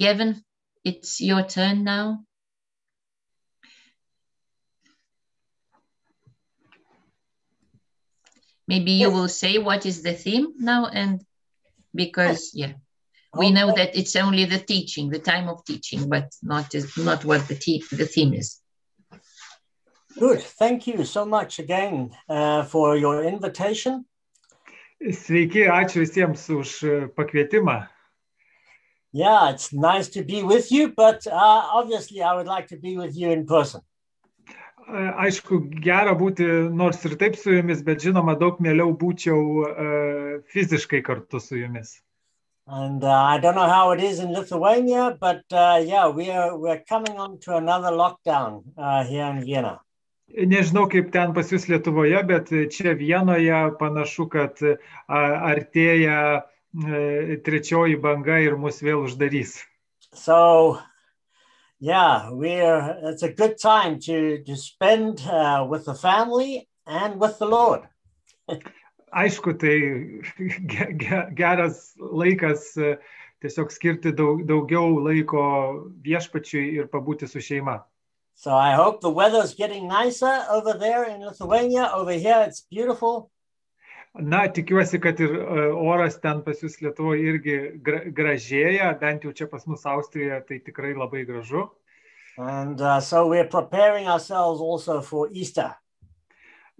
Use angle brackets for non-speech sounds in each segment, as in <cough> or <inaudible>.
Gavin, it's your turn now. Maybe you Yes. will say what is the theme now and because yeah we know that it's only the teaching the time of teaching but not is not what the, te- the theme is Good. Thank you so much again uh, for your invitation. Sveiki, ačiū visiems už e, pakvietimą. Yeah, it's nice to be with you, but uh, obviously I would like to be with you in person. E, Aišku, gera būti nors ir taip su jumis, bet žinoma, daug mieliau būčiau e, fiziškai kartu su jumis. And uh, I don't know how it is in Lithuania, but uh, yeah, we are we're coming on to another lockdown uh, here in Vienna. Nežinau, kaip ten pas jūs Lietuvoje, bet čia Vienoje panašu, kad e, artėja e, trečioji banga ir mus vėl uždarys. So yeah, we're it's a good time to to spend uh, with the family and with the Lord. Aišku, tai <laughs> ge- ge- geras laikas tiesiog skirti daug, daugiau laiko viešpačiui ir pabūti su šeima. So I hope the weather's getting nicer over there in Lithuania. Over here, it's beautiful. Na, tikiuosi, kad ir e, oras ten pas jūs Lietuvoje irgi gra gražėja, bent jau čia pas mus Austrijoje tai tikrai labai gražu. And uh, so we're preparing ourselves also for Easter.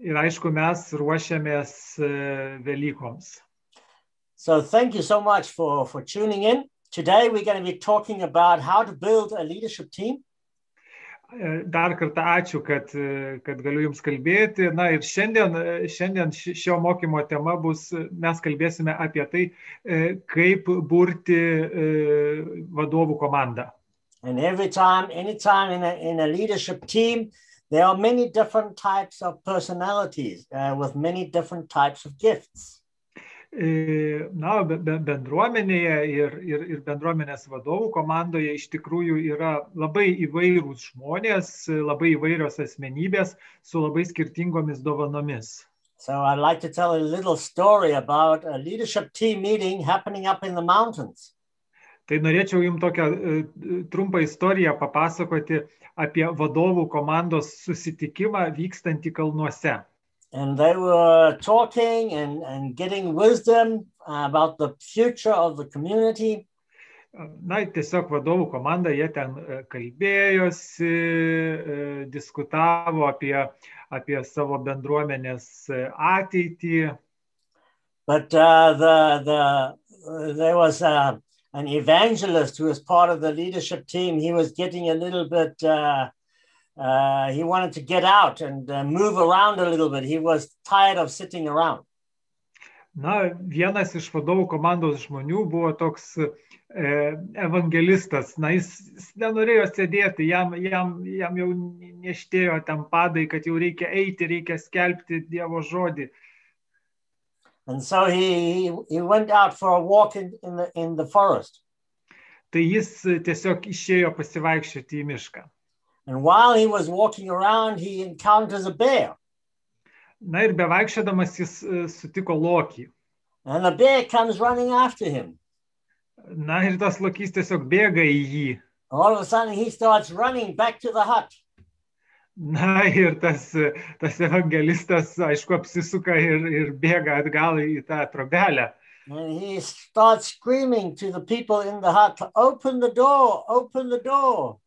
Ir aišku, mes ruošiamės e, Velykoms. So thank you so much for, for tuning in. Today, we're going to be talking about how to build a leadership team. E, Dar kartą ačiū, kad, e, kad galiu Jums kalbėti. Na ir šiandien, e, šiandien ši- šio mokymo tema bus, mes kalbėsime apie tai, kaip burti vadovų komandą. And every time, anytime in a, in a leadership team, there are many different types of personalities uh, with many different types of gifts. E, Na, be- be- bendruomenėje ir, ir, ir bendruomenės vadovų komandoje iš tikrųjų yra labai įvairūs žmonės, labai įvairios asmenybės su labai skirtingomis dovanomis. So I'd like to tell a little story about a leadership team meeting happening up in the mountains. Tai norėčiau Jums tokią e, trumpą istoriją papasakoti apie vadovų komandos susitikimą vykstantį kalnuose. And they were talking and, and getting wisdom uh, about the future of the community. Na, tiesiog vadovų komanda, jie ten kalbėjosi, diskutavo apie, apie savo bendruomenės ateitį. But uh, the, the, there was uh, an evangelist who was part of the leadership team. He was getting a little bit, uh, uh, he wanted to get out and uh, move around a little bit. He was tired of sitting around. Na, vienas iš vadovų komandos žmonių buvo toks e, evangelistas. Na, jis, jis nenorėjo sėdėti, jam, jam, jam jau neštėjo ten padai, kad jau reikia eiti, reikia skelbti Dievo žodį. And so he, he, he went out for a walk in, in, the, in the forest. Tai jis tiesiog išėjo pasivaikščioti į mišką. And while he was walking around, he encounters a bear. Na ir bevaikščiodamas jis sutiko lokį. And the bear comes running after him. Na ir tas lokys tiesiog bėga į jį. All of a sudden, he starts running back to the hut. Na ir tas, tas evangelistas, aišku, apsisuka ir, ir bėga atgal į tą trobelę. And he starts screaming to the people in the hut, Open the door, open the door.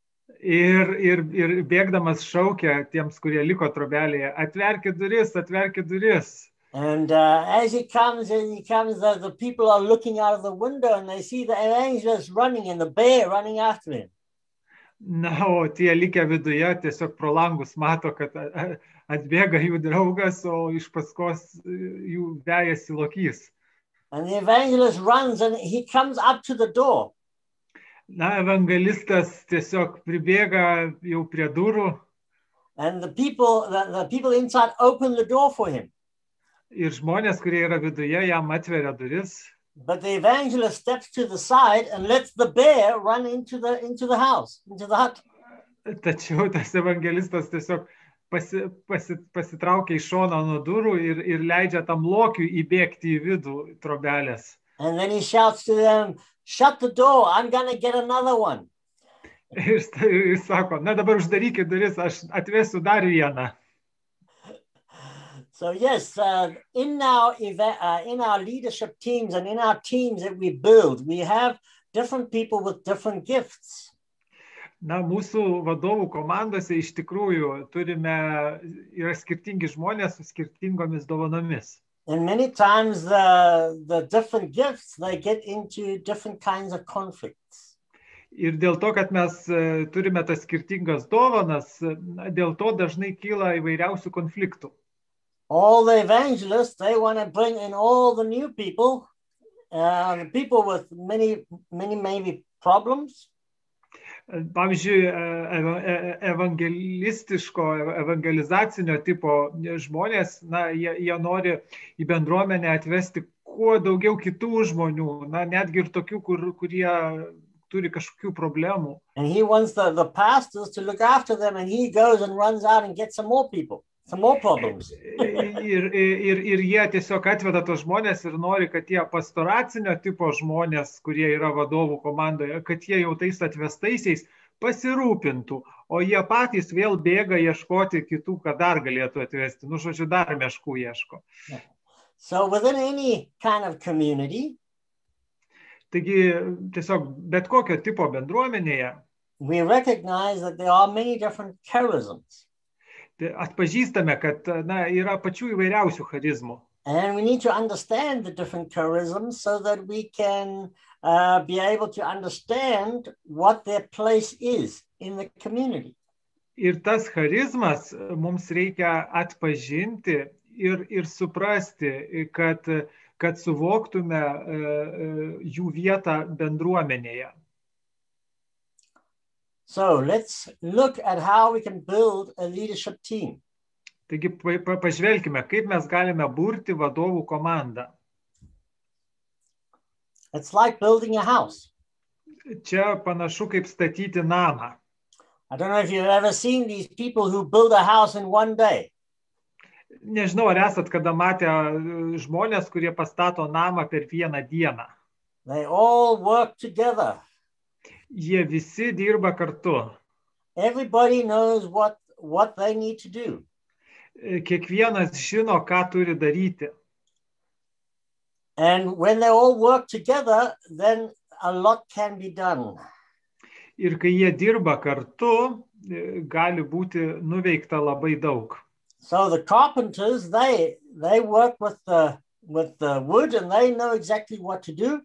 Ir, ir, ir bėgdamas šaukia tiems, kurie liko trobelėje, atverkit duris, atverkit duris. And uh, as he comes, as he comes, the, the people are looking out of the window and they see the evangelist running and the bear running after him. Na, o tie likę viduje tiesiog pro langus mato, kad atbėga jų draugas, o iš paskos e, jų vejasi lokys. And the evangelist runs and he comes up to the door. Na, evangelistas tiesiog pribėga jau prie durų And the people, the, the people inside open the door for him. ir žmonės, kurie yra viduje, jam atveria duris. But the evangelist steps to the side and lets the bear run into the into the house, into the hut. Tačiau tas evangelistas tiesiog pasi, pasi, pasitraukia iš šono nuo durų ir, ir leidžia tam lokiui įbėgti į vidų trobelės. And then he shouts to them, shut the door. I'm going to get another one. Jis, jis sako, na dabar uždarykit duris, aš atvesiu dar vieną. So yes, uh, in our eva- uh, in our leadership teams and in our teams that we build, we have different people with different gifts. Na, mūsų vadovų komandose iš tikrųjų turime, yra skirtingi žmonės su skirtingomis dovanomis. And many times the the different gifts they get into different kinds of conflicts. Ir dėl to, kad mes turime tas skirtingas dovanas, dėl to dažnai kyla įvairiausių konfliktų. All the evangelists they want to bring in all the new people, uh, people with many many maybe problems. E, Pavyzdžiui, e, e- evangelistiško, evangelizacinio tipo žmonės, na, jie, jie nori į bendruomenę atvesti kuo daugiau kitų žmonių, na, netgi ir tokių, kur, kurie turi kažkokių problemų. And he wants the, the pastors to look after them, and he goes and runs out and gets some more people, some more problems. Ir, ir, ir jie tiesiog atveda tos žmonės ir nori, kad tie pastoracinio tipo žmonės, kurie yra vadovų komandoje, kad jie jau tais atvestaisiais pasirūpintų, o jie patys vėl bėga ieškoti kitų, ką dar galėtų atvesti. Nu, žodžiu, dar meškų ieško. So within any kind of community, Taigi tiesiog bet kokio tipo bendruomenėje we recognize that there are many different charisms. Tai atpažįstame, kad na, yra pačių įvairiausių charizmų. And we need to understand the different charisms so that we can uh, be able to understand what their place is in the community. Ir tas charizmas mums reikia atpažinti ir, ir suprasti, kad, kad suvoktume e, e, jų vietą bendruomenėje. So let's look at how we can build a leadership team. Taigi pa- pa- pažvelkime, kaip mes galime burti vadovų komandą. It's like building a house. Čia panašu kaip statyti namą. I don't know if you've ever seen these people who build a house in one day. Nežinau, ar esat kada matę e, žmonės, kurie pastato namą per vieną dieną. They all work together. Jie visi dirba kartu. Everybody knows what, what they need to do. E, Kiekvienas žino, ką turi daryti. And when they all work together, then a lot can be done. Ir kai jie dirba kartu, e, gali būti nuveikta labai daug. So the carpenters, they they work with the with the wood and they know exactly what to do.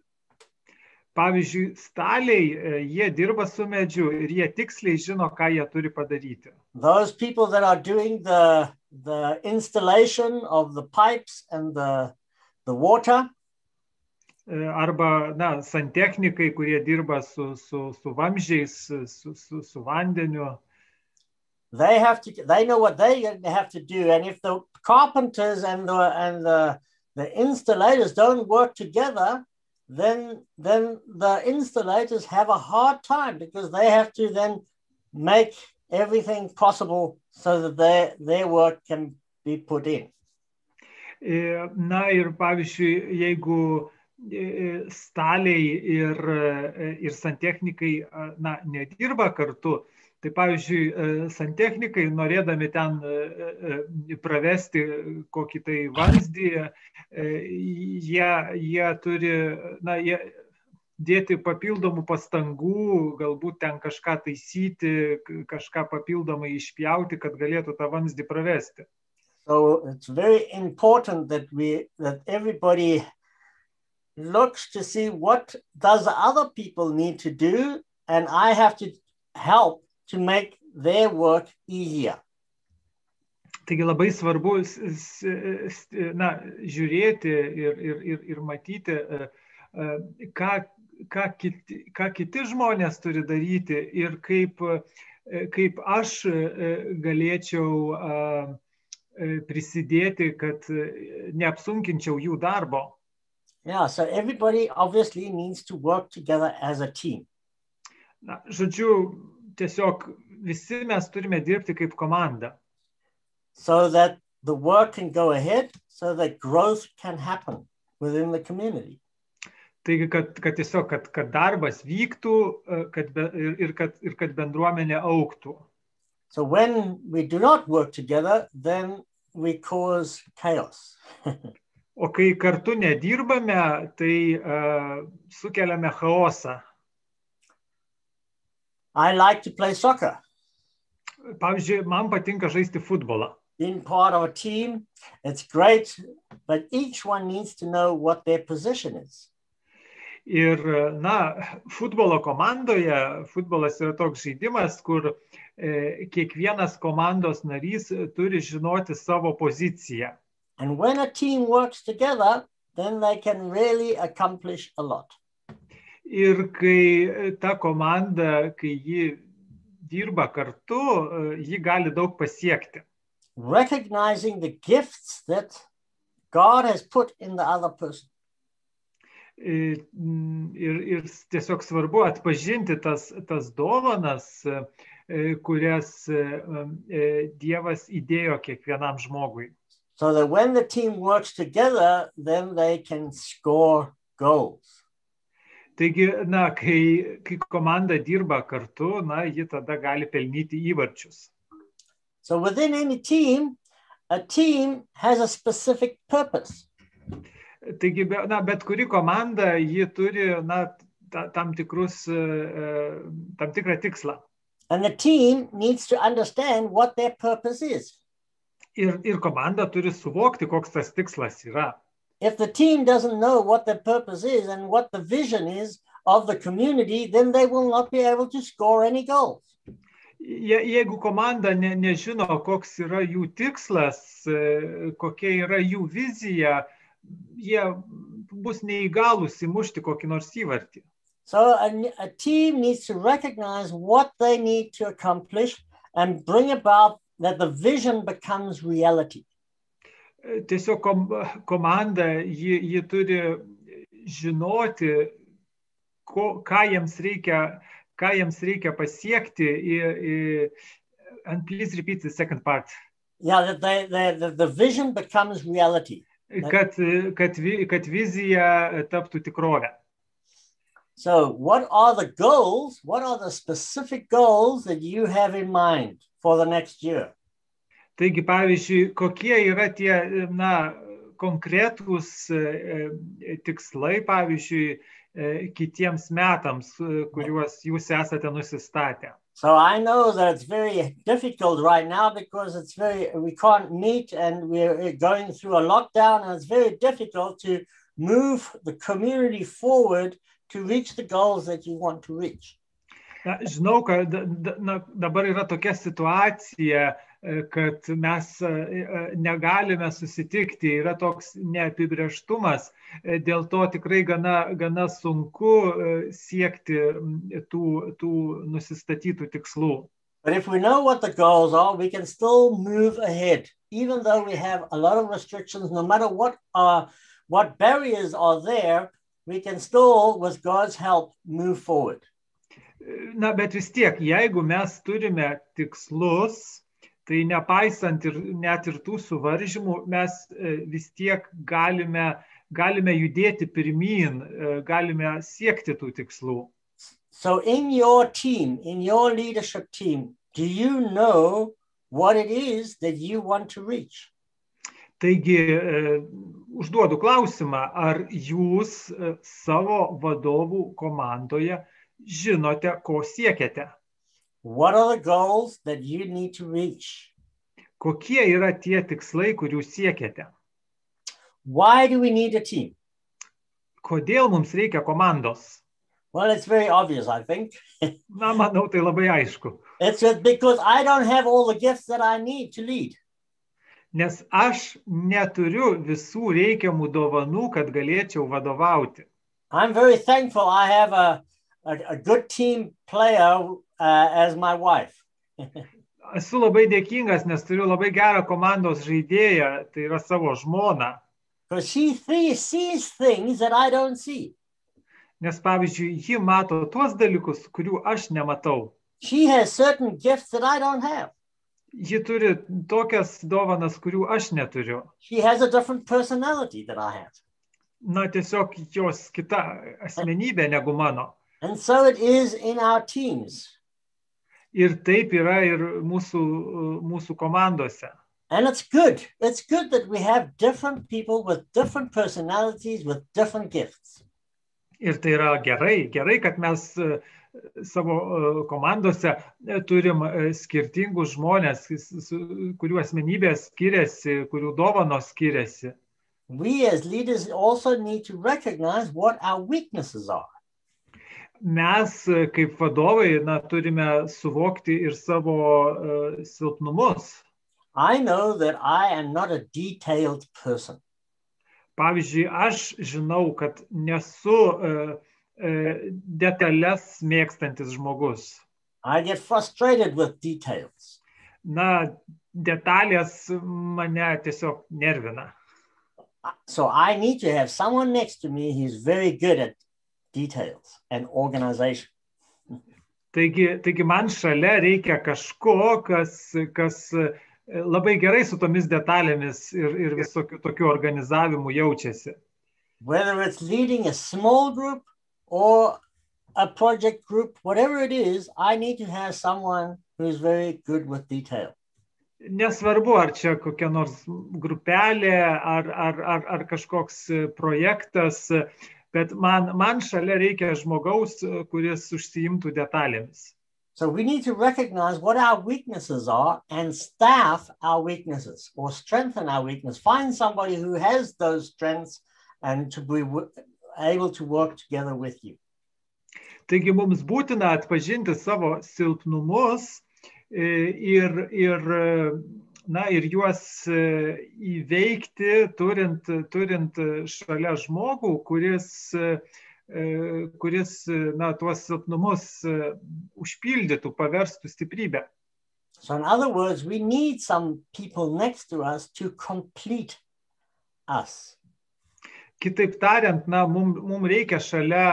Pavyzdžiui, staliai, jie dirba su medžiu ir jie tiksliai žino, ką jie turi padaryti. Those people that are doing the the installation of the pipes and the the water, Arba, na, santechnikai, kurie dirba su, su, su vamzdžiais, su, su, su vandeniu. they have to they know what they have to do. And if the carpenters and the and the the installators don't work together, then then the installators have a hard time because they have to then make everything possible so that their their work can be put in. E, Na ir pavyzdžiui, jeigu e, staliai ir, e, ir santechnikai na, nedirba kartu, tai pavyzdžiui, e, santechnikai norėdami ten e, e, pravesti kokį tai vamzdį, jie, jie turi, na, jie dėti papildomų pastangų, galbūt ten kažką taisyti, kažką papildomai išpjauti, kad galėtų tą vamzdį pravesti. So it's very important that we that everybody looks to see what does the other people need to do, and I have to help to make their work easier. Taigi labai svarbu na, žiūrėti ir, ir, ir, ir matyti, e, e, ką, ką, kiti, ką kiti žmonės turi daryti ir kaip, e, kaip aš galėčiau prisidėti, kad neapsunkinčiau jų darbo. Yeah, so everybody obviously needs to work together as a team. Na, žodžiu, tiesiog visi mes turime dirbti kaip komanda. so that the work can go ahead, so that growth can happen within the community. Tai Taigi, kad, kad tiesiog, kad, kad darbas vyktų e, kad be, ir, ir, kad, ir kad bendruomenė auktų. So when we do not work together, then we cause chaos. <laughs> O kai kartu nedirbame, tai uh, sukeliame chaosą. I like to play soccer. Pavyzdžiui, man patinka žaisti futbolą. Being part of a team, it's great, but each one needs to know what their position is. Ir, na, futbolo komandoje, futbolas yra toks žaidimas, kur e, kiekvienas komandos narys turi žinoti savo poziciją. And when a team works together, then they can really accomplish a lot. Ir kai ta komanda, kai ji dirba kartu, e, ji gali daug pasiekti. Recognizing the gifts that God has put in the other person. E, Ir, ir tiesiog svarbu atpažinti tas, tas dovanas, e, kurias e, e, Dievas įdėjo kiekvienam žmogui. So that when the team works together, then they can score goals. Taigi, na, kai, kai komanda dirba kartu, na, ji tada gali pelnyti įvarčius. So within any team, a team has a specific purpose. Taigi, na, bet kuri komanda, ji turi, na, ta, tam tikrus, e, e, tam tikrą tikslą. And the team needs to understand what their purpose is. Ir, ir komanda turi suvokti, koks tas tikslas yra. If the team doesn't know what their purpose is and what the vision is of the community, then they will not be able to score any goals. Je, jeigu komanda ne, nežino, koks yra jų tikslas, kokia yra jų vizija, jie bus neįgalus įmušti kokį nors įvartį. So a, a team needs to recognize what they need to accomplish and bring about that the vision becomes reality. E, Tiesiog kom, komanda, ji, ji turi žinoti, ko, ką, jiems reikia, ką jiems reikia pasiekti. I, i, and please repeat the second part. Yeah, that they, they, the, the vision becomes reality. Kad, kad, vi- kad vizija taptų tikrovę. So, what are the goals? What are the specific goals that you have in mind for the next year? Taigi, pavyzdžiui, kokie yra tie, na, konkretūs tikslai, pavyzdžiui, kitiems metams, kuriuos jūs esate nusistatę. So I know that it's very difficult right now because it's very we can't meet and we're going through a lockdown and it's very difficult to move the community forward to reach the goals that you want to reach. Na, žinau, kad na, dabar yra tokia situacija, kad mes e, e, negalime susitikti, yra toks neapibrieštumas, e, dėl to tikrai gana, gana sunku siekti tų, tų nusistatytų tikslų. But if we know what the goals are, we can still move ahead, even though we have a lot of restrictions. No matter what uh, what barriers are there, we can still, with God's help, move forward. Na, bet vis tiek, jeigu mes turime tikslus, tai nepaisant ir net ir tų suvaržymų, mes e, vis tiek galime, galime judėti pirmin, e, galime siekti tų tikslų. So, in your team, in your leadership team, do you know what it is that you want to reach? Taigi, e, užduodu klausimą, ar jūs savo vadovų komandoje žinote, ko siekiate? What are the goals that you need to reach? Kokie yra tie tikslai, kurių siekiate? Why do we need a team? Kodėl mums reikia komandos? Well, it's very obvious, I think. <laughs> Na, manau, tai labai aišku. It's just because I don't have all the gifts that I need to lead. Nes aš neturiu visų reikiamų dovanų, kad galėčiau vadovauti. I'm very thankful I have a, a, a good team player uh, as my wife. <laughs> Esu labai dėkingas, nes turiu labai gerą komandos žaidėją, tai yra savo žmoną. Because she th- sees things that I don't see. Nes pavyzdžiui, ji mato tuos dalykus, kurių aš nematau. She has certain gifts that I don't have. Ji turi tokias dovanas, kurių aš neturiu. She has a different personality that I have. na, tiesiog jos kita asmenybė negu mano. And so it is in our teams. Ir taip yra ir mūsų, mūsų komandose. And it's good. It's good that we have different people with different personalities, with different gifts. Ir tai yra gerai, gerai, kad mes savo komandose turim skirtingus žmonės, kurių asmenybės skiriasi, kurių dovanos skiriasi. We as leaders also need to recognize what our weaknesses are. Mes e, kaip vadovai na, turime suvokti ir savo uh, silpnumus. I know that I am not a detailed person. Pavyzdžiui, aš žinau, kad nesu uh, uh, detalės mėgstantis žmogus. I get frustrated with details. Na, detalės mane tiesiog nervina. So I need to have someone next to me who's very good at details and organization. Taigi, taigi man šalia reikia kažko, kas, kas e, labai gerai su tomis detalėmis ir, ir visokių tokių organizavimų jaučiasi. Whether it's leading a small group or a project group, whatever it is, I need to have someone who's very good with detail. Nesvarbu, ar čia kokia nors grupelė, ar, ar, ar, ar kažkoks e, projektas, e, bet man, man šalia reikia žmogaus, kuris užsiimtų detalėmis. So we need to recognize what our weaknesses are and staff our weaknesses or strengthen our weakness. Find somebody who has those strengths and to be able to work together with you. Taigi mums būtina atpažinti savo silpnumus ir, ir, na, ir juos e, įveikti, turint, turint šalia žmogų, kuris, e, e, kuris na, tuos silpnumus užpildytų, paverstų stiprybę. So, in other words, we need some people next to us to complete us. Kitaip tariant, na, mums mum reikia šalia,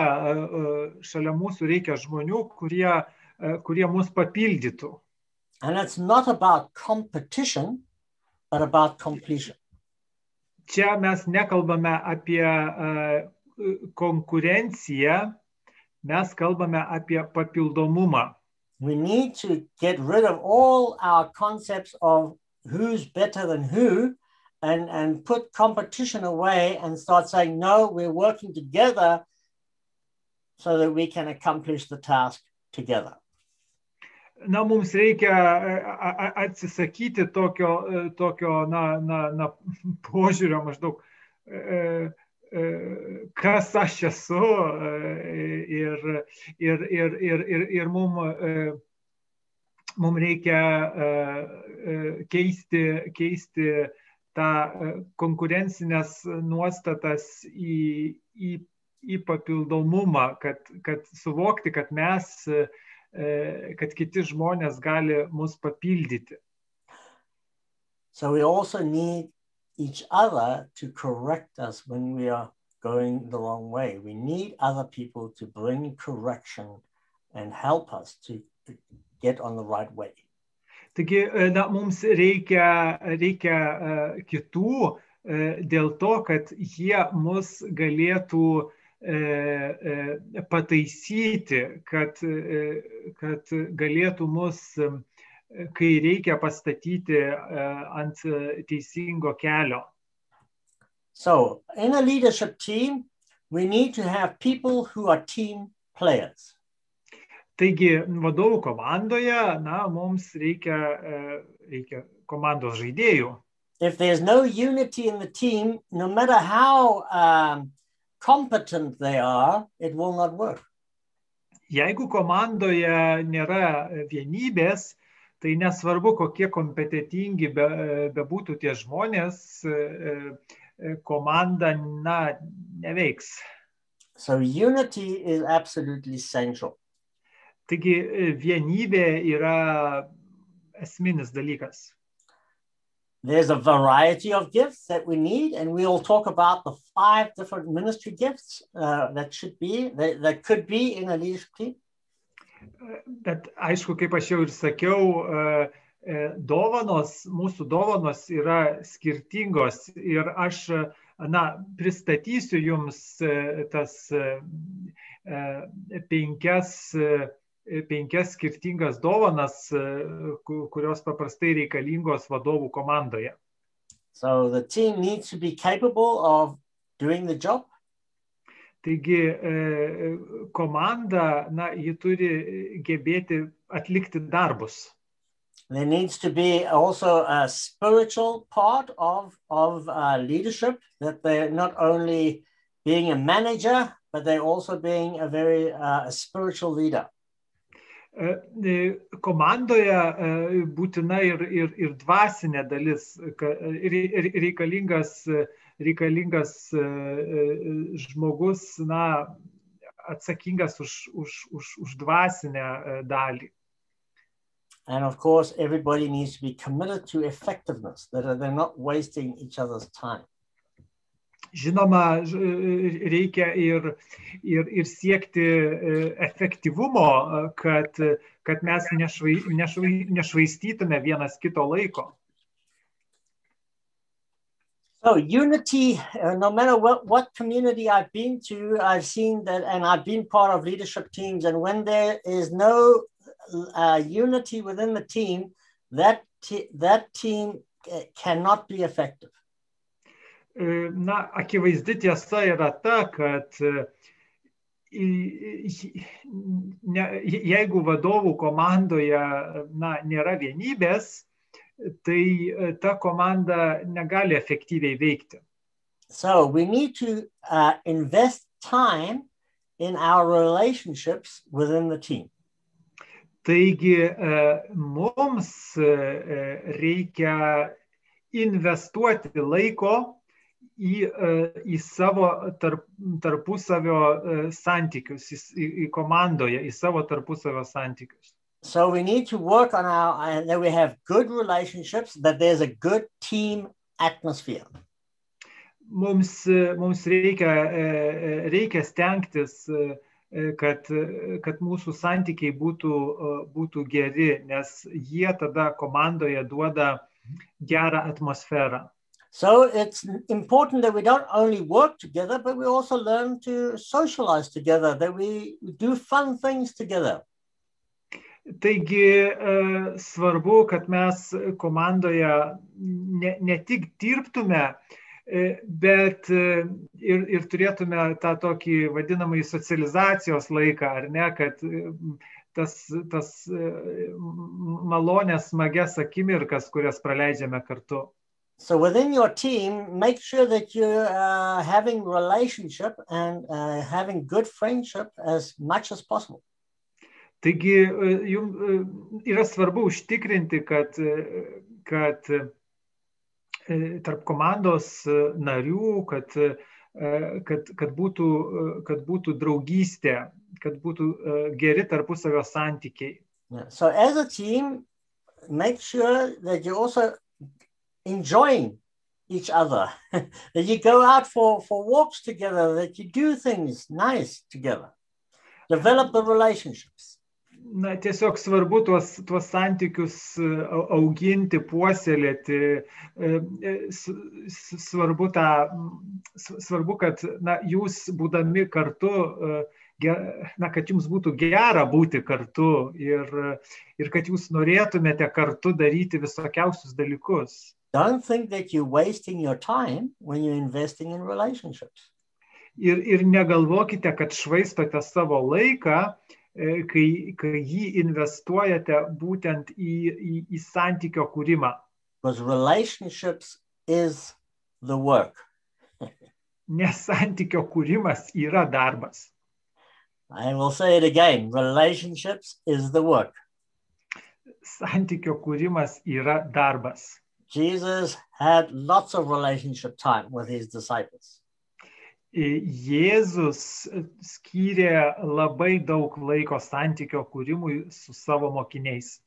šalia mūsų reikia žmonių, kurie, kurie mus papildytų. And it's not about competition, but about completion. čia mes nekalbame apie e, konkurenciją, mes kalbame apie papildomumą. We need to get rid of all our concepts of who's better than who and, and put competition away and start saying, no, we're working together so that we can accomplish the task together. Na, mums reikia e, atsisakyti tokio, e, tokio na, na, na, <laughs> požiūrio maždaug, e, kas aš esu ir, ir, ir, ir, ir, ir mums mum reikia keisti, keisti tą konkurencinės nuostatas į, į, į papildomumą, kad, kad suvokti, kad mes, e, kad kiti žmonės gali mus papildyti. So we also need each other to correct us when we are going the wrong way. We need other people to bring correction and help us to get on the right way. Taigi, e, na, mums reikia, reikia e, kitų e, dėl to, kad jie mus galėtų e, e, pataisyti, kad, e, kad galėtų mus, e, kai reikia pastatyti e, ant e, teisingo kelio. So, in a leadership team, we need to have people who are team players. Taigi, vadovų komandoje, na, mums reikia, e, reikia komandos žaidėjų. If there's no unity in the team, no matter how um, competent they are, it will not work. Jeigu komandoje nėra vienybės, tai nesvarbu, kokie kompetitingi be, bebūtų tie žmonės, komanda, na, neveiks. So, unity is absolutely essential. Taigi vienybė yra esminis dalykas. There's a variety of gifts that we need, and we'll talk about the five different ministry gifts uh, that should be that, that could be in a leadership team. Bet aišku, kaip aš jau ir sakiau, e, e, dovanos, mūsų dovanos yra skirtingos ir aš uh, Na, pristatysiu jums tas penkias, penkias skirtingas dovanas, kurios paprastai reikalingos vadovų komandoje. So the team needs to be capable of doing the job. Taigi komanda, na, ji turi gebėti atlikti darbus. There needs to be also a spiritual part of, of uh, leadership, that they're not only being a manager, but they're also being a very uh, a spiritual leader. Komandoje būtina ir, ir, ir dvasinė dalis, reikalingas, reikalingas žmogus, na, atsakingas už, už, už, už dvasinę dalį. And of course, everybody needs to be committed to effectiveness, that they're not wasting each other's time. Žinoma, reikia ir, ir, ir siekti efektyvumo, kad, kad mes nešvai, nešvai, nešvaistytume vienas kito laiko. So unity, uh, no matter what, what community I've been to, I've seen that, and I've been part of leadership teams. And when there is no uh, unity within the team, that, that team uh, cannot be effective. Na, akivaizdi tiesa yra ta, kad ne, jeigu vadovų komandoje na, nėra vienybės, tai ta komanda negali efektyviai veikti. So we need to uh, invest time in our relationships within the team. Taigi mums reikia investuoti laiko į, į savo tarp, tarpusavio santykius, į, į komandoje, į savo tarpusavio santykius. So we need to work on our, that we have good relationships, that there's a good team atmosphere. Mums, mums reikia, reikia stengtis kad, kad mūsų santykiai būtų, būtų geri, nes jie tada komandoje duoda gerą atmosferą. So it's important that we don't only work together, but we also learn to socialize together, that we do fun things together. Taigi svarbu, kad mes komandoje ne, ne tik dirbtume, bet ir, ir turėtume tą tokį vadinamąjį socializacijos laiką, ar ne, kad tas, tas malonės, smagias akimirkas, kurias praleidžiame kartu. So within your team, make sure that you're uh, having relationship and uh, having good friendship as much as possible. Taigi jums yra svarbu užtikrinti, kad, kad tarp komandos narių, kad, kad, kad, būtų, kad būtų draugystė, kad būtų geri tarpusavio santykiai. Yeah. So as a team, make sure that you're also enjoying each other, <laughs> that you go out for, for walks together, that you do things nice together, develop the relationships. na, tiesiog svarbu tuos, tuos santykius auginti, puoselėti, svarbu, tą, svarbu kad na, jūs būdami kartu, na, kad jums būtų gera būti kartu ir, ir kad jūs norėtumėte kartu daryti visokiausius dalykus. Don't think that you're wasting your time when you're investing in relationships. Ir, ir negalvokite, kad švaistote savo laiką, kai, kai jį investuojate būtent į, į, į santykio kūrimą. Because relationships is the work. <laughs> Nes santykio kūrimas yra darbas. I will say it again, relationships is the work. Santykio kūrimas yra darbas. Jesus had lots of relationship time with his disciples. Jėzus skyrė labai daug laiko santykio kūrimui su savo mokiniais.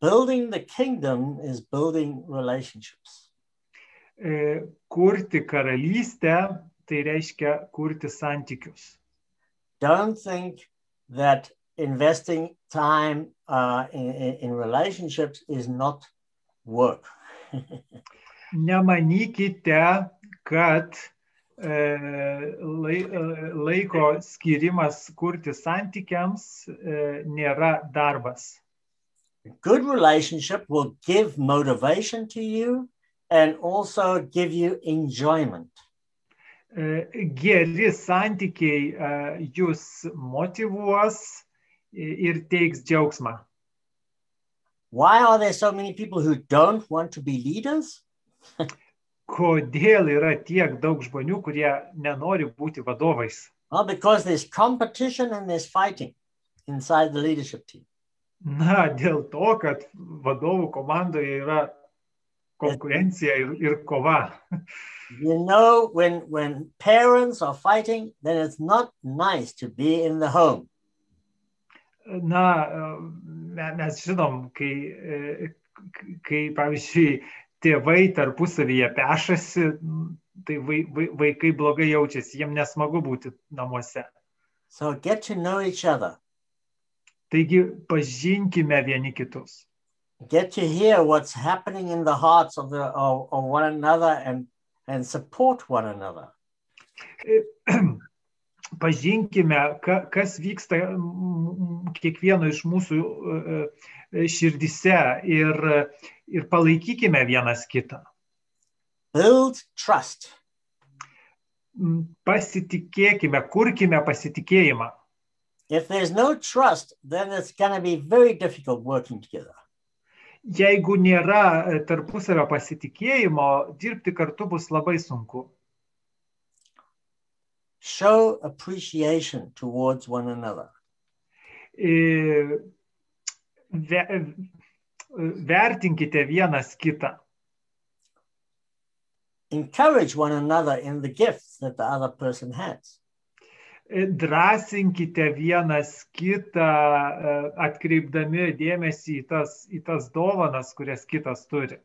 Building the kingdom is building relationships. Kurti karalystę tai reiškia kurti santykius. Don't think that investing time uh, in, in relationships is not work. Nemanykite, kad e, e, laiko skirimas kurti santykiams e, nėra darbas. A good relationship will give motivation to you and also give you enjoyment. Geri santykiai jūs motivuos ir teiks džiaugsmą. Why are there so many people who don't want to be leaders? Kodėl yra tiek daug žmonių, kurie nenori būti vadovais? Well, because there's competition and there's fighting inside the leadership team. Na, dėl to, kad vadovų komandoje yra konkurencija ir, ir kova. You know, when when parents are fighting, then it's not nice to be in the home. Na, mes žinom, kai, e, kai pavyzdžiui, tėvai tarpusavyje pešasi, tai vai- vai- vaikai blogai jaučiasi, jiems nesmagu būti namuose. So get to know each other. Taigi pažinkime vieni kitus. Get to hear what's happening in the hearts of the of, of one another and and support one another. <clears throat> Pažinkime, ka, kas vyksta kiekvieno iš mūsų e, e, širdise ir, ir palaikykime vienas kitą. Build trust. Pasitikėkime, kurkime pasitikėjimą. If there's no trust, then it's going to be very difficult working together. Jeigu nėra e, tarpusavio pasitikėjimo, dirbti kartu bus labai sunku. Show appreciation towards one another. E, ve- Vertinkite vienas kitą. Encourage one another in the gifts that the other person has. E, Drąsinkite vienas kitą, e, atkreipdami dėmesį į tas, į tas dovanas, kurias kitas turi.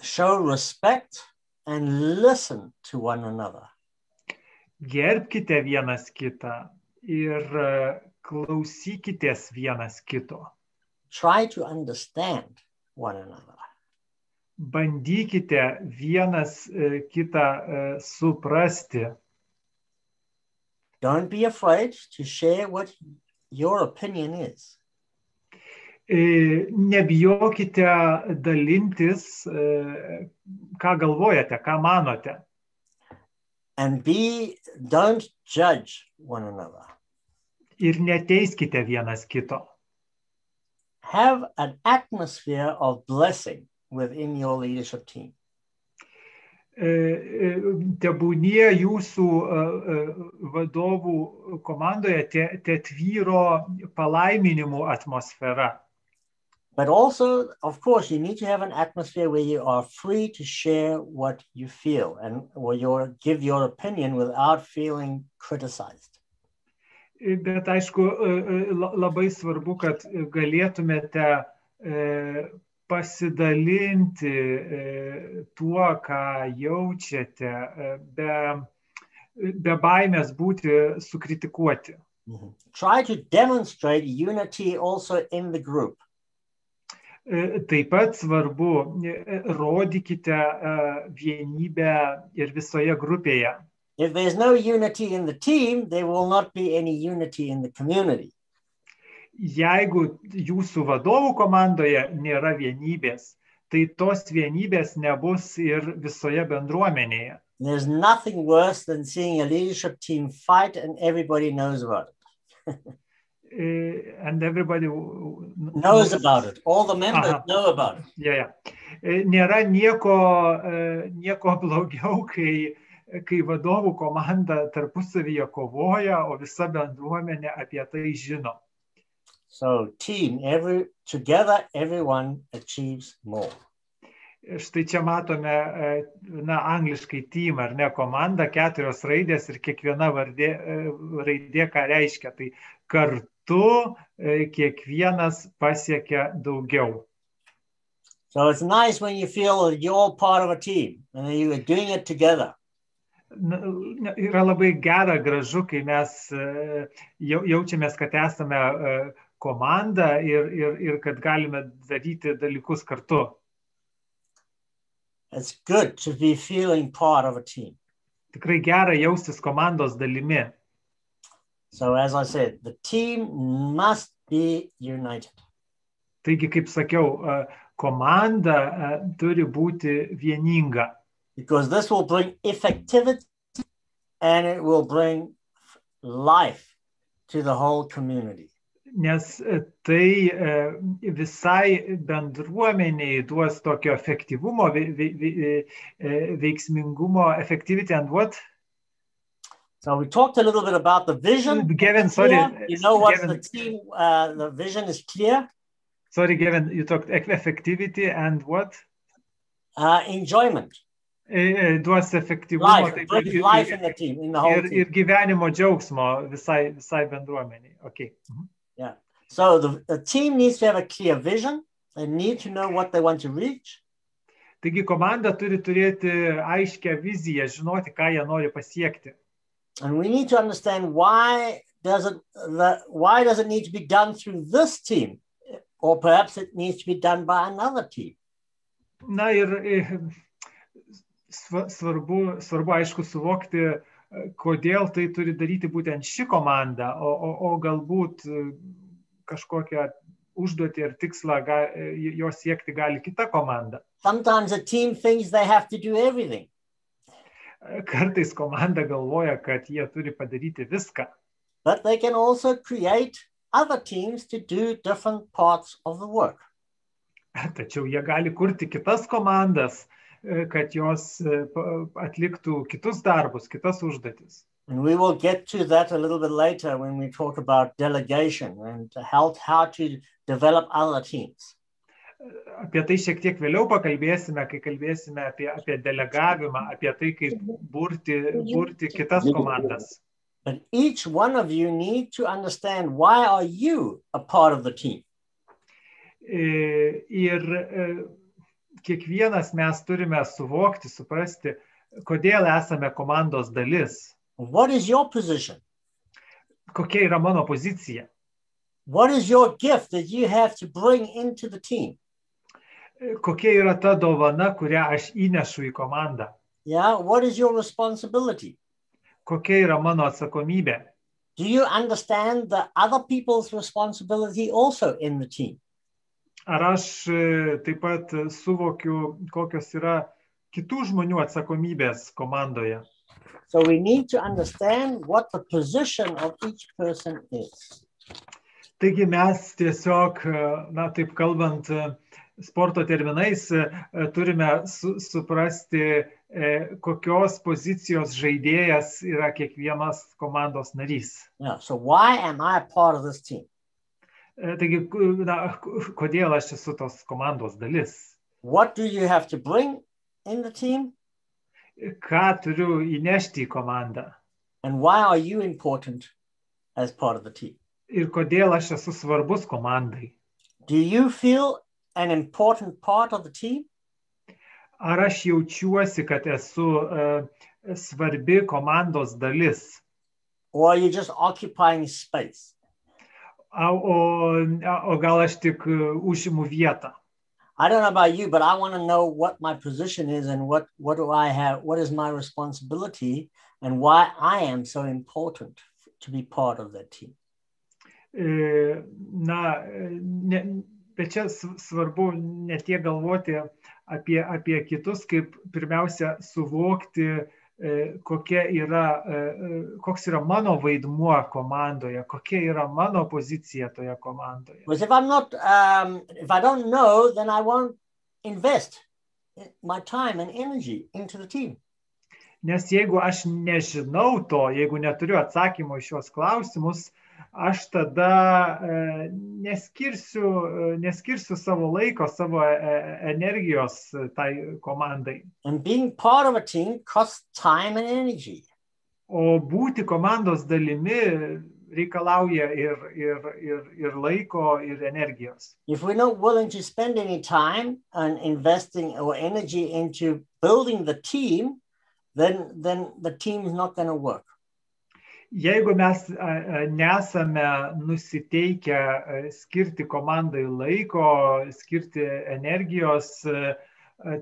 Show respect and listen to one another. Gerbkite vienas kitą ir e, klausykitės vienas kito. Try to understand one another. Bandykite vienas e, kitą e, suprasti. Don't be afraid to share what your opinion is. Nebijokite dalintis, ką galvojate, ką manote. And be don't judge one another. Ir neteiskite vienas kito. Have an atmosphere of blessing within your leadership team. E, e, Tebūnie jūsų e, vadovų komandoje te, te tvyro palaiminimų atmosfera. But also, of course, you need to have an atmosphere where you are free to share what you feel and or your give your opinion without feeling criticized. Bet aišku, labai svarbu, kad galėtumėte pasidalinti tuo, ką jaučiate, be, be baimės būti sukritikuoti. Mm-hmm. Try to demonstrate unity also in the group. E, Taip pat svarbu, e, rodykite e, vienybę ir visoje grupėje. If there's no unity in the team, there will not be any unity in the community. Jeigu jūsų vadovų komandoje nėra vienybės, tai tos vienybės nebus ir visoje bendruomenėje. There's nothing worse than seeing a leadership team fight and everybody knows about it. <laughs> E, And everybody Knows about it. All the members Uh-huh. know about it. Ja, ja. E, Nėra nieko, e, nieko <laughs> blogiau, kai, kai vadovų komanda tarpusavyje kovoja, o visa bendruomenė apie tai žino. So team, every together, everyone achieves more. Štai čia matome, e, na, angliškai team ar ne komanda, keturios raidės ir kiekviena vardė, raidė ką reiškia. Tai kartu e, kiekvienas pasiekia daugiau. So it's nice when you feel that you're all part of a team and that you are doing it together. Yra labai gera, gražu, kai mes e, jau- jaučiamės, kad esame e, komanda ir, ir, ir kad galime daryti dalykus kartu. It's good to be feeling part of a team. Tikrai gera jaustis komandos dalimi. So, as I said, the team must be united. Taigi, kaip sakiau, komanda turi būti vieninga, because this will bring effectivity and it will bring life to the whole community. nes tai visai bendruomeniai duos tokio efektyvumo, vei- vei- vei- veiksmingumo, effectivity and what? So we talked a little bit about the vision. Gavin, sorry. You know what the team, uh, the vision is clear. sorry, Gavin, you talked eff- effectivity and what? Uh, enjoyment, E, was Duos efektyvumo life, taip, bring life in the team, in the whole ir, team. ir gyvenimo džiaugsmo visai, visai bendruomeniai. Okay. Mhm. So the, the team needs to have a clear vision. They need to know what they want to reach. Taigi komanda turi turėti aiškę viziją, žinoti, ką jie nori pasiekti. And we need to understand why does it the, why does it need to be done through this team? Or perhaps it needs to be done by another team. Na ir sva- svarbu, svarbu aišku suvokti, kodėl tai turi daryti būtent ši komanda, o, o, o galbūt kažkokią užduotį ir tikslą ga, jo siekti gali kita komanda. Sometimes a team thinks they have to do everything. Kartais komanda galvoja, kad jie turi padaryti viską, but they can also create other teams to do different parts of the work. tačiau jie gali kurti kitas komandas, kad jos atliktų kitus darbus, kitas užduotis. And we will get to that a little bit later when we talk about delegation and how, how to develop other teams. Apie tai šiek tiek vėliau pakalbėsime, kai kalbėsime apie, apie delegavimą, apie tai, kaip burti, burti kitas komandas. But each one of you need to understand why are you a part of the team? E, Ir e, kiekvienas mes turime suvokti, suprasti, kodėl esame komandos dalis, What is your position? kokia yra mano pozicija, What is your gift that you have to bring into the team? E, kokia yra ta dovana, kurią aš įnešu į komandą, Yeah, what is your responsibility? kokia yra mano atsakomybė. Do you understand the other people's responsibility also in the team? Ar aš e, taip pat suvokiu, kokios yra kitų žmonių atsakomybės komandoje. So we need to understand what the position of each person is. Taigi mes tiesiog, e, na taip kalbant e, sporto terminais, e, e, turime su, suprasti, e, kokios pozicijos žaidėjas yra kiekvienas komandos narys. Yeah. So why am I a part of this team? Taigi, na, kodėl aš esu tos komandos dalis? What do you have to bring in the team? Ką turiu įnešti į komandą? And why are you important as part of the team? Ir kodėl aš esu svarbus komandai? Do you feel an important part of the team? Ar aš jaučiuosi, kad esu uh, svarbi komandos dalis? Or are you just occupying space? A, o, o gal aš tik užimu vietą? I don't know about you, but I want to know what my position is and what, what do I have, what is my responsibility and why I am so important to be part of that team. Na, ne, bet čia svarbu ne tiek galvoti apie, apie kitus, kaip pirmiausia suvokti, e, kokia yra, e, e, koks yra mano vaidmuo komandoje, kokia yra mano pozicija toje komandoje. Because if I'm not, um, if I don't know, then I won't invest my time and energy into the team. Nes jeigu aš nežinau to, jeigu neturiu atsakymo iš šios klausimus, aš tada neskirsiu, neskirsiu savo laiko, savo energijos tai komandai. And being part of a team costs time and energy. O būti komandos dalimi reikalauja ir, ir, ir, ir laiko, ir energijos. If we're not willing to spend any time and investing our energy into building the team, then, then the team is not going to work. Jeigu mes nesame nusiteikę skirti komandai laiko, skirti energijos,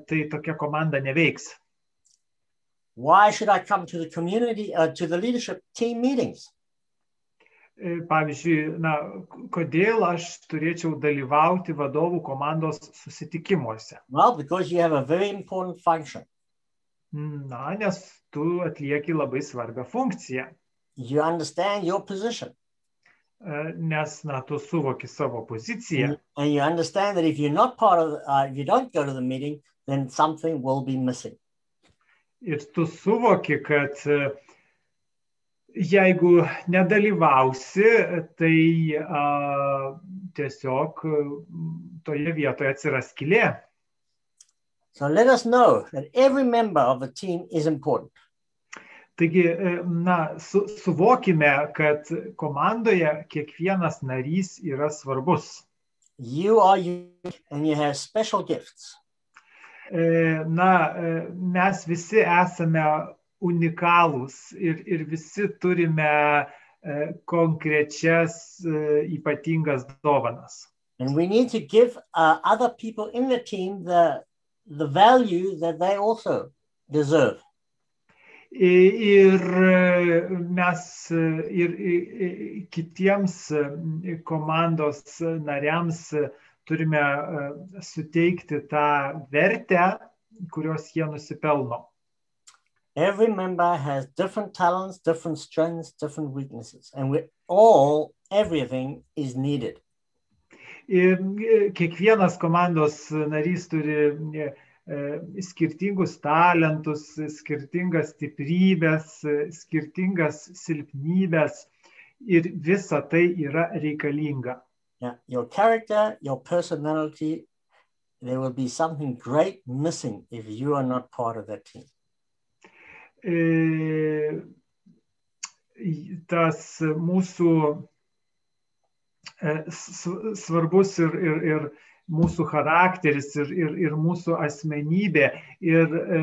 tai tokia komanda neveiks. Why should I come to the community, uh, to the leadership team meetings? E, Pavyzdžiui, na, kodėl aš turėčiau dalyvauti vadovų komandos susitikimuose? Well, because you have a very important function. Na, nes tu atlieki labai svarbią funkciją. You understand your position. Nes, na, tu suvoki savo poziciją. And you understand that if you're not part of, uh, if you don't go to the meeting, then something will be missing. Ir tu suvoki, kad jeigu nedalyvausi, tai a, tiesiog toje vietoje atsiras kilė. So let us know that every member of the team is important. Taigi, e, na, su, suvokime, kad komandoje kiekvienas narys yra svarbus. You are unique and you have special gifts. E, Na, e, mes visi esame unikalūs ir, ir visi turime konkrečias ypatingas dovanas. And we need to give uh, other people in the team the, the value that they also deserve. Ir e, mes e, ir kitiems e, komandos nariams turime suteikti tą vertę, kurios jie nusipelno. Every member has different talents, different strengths, different weaknesses, and we all, everything is needed. Ir kiekvienas komandos narys turi skirtingus talentus, skirtingas stiprybės, e, skirtingas silpnybės ir visa tai yra reikalinga. Yeah, your character, your personality, there will be something great missing if you are not part of that team. E, Tas mūsų e, svarbus ir, ir, ir mūsų charakteris ir, ir, ir mūsų asmenybė. Ir e,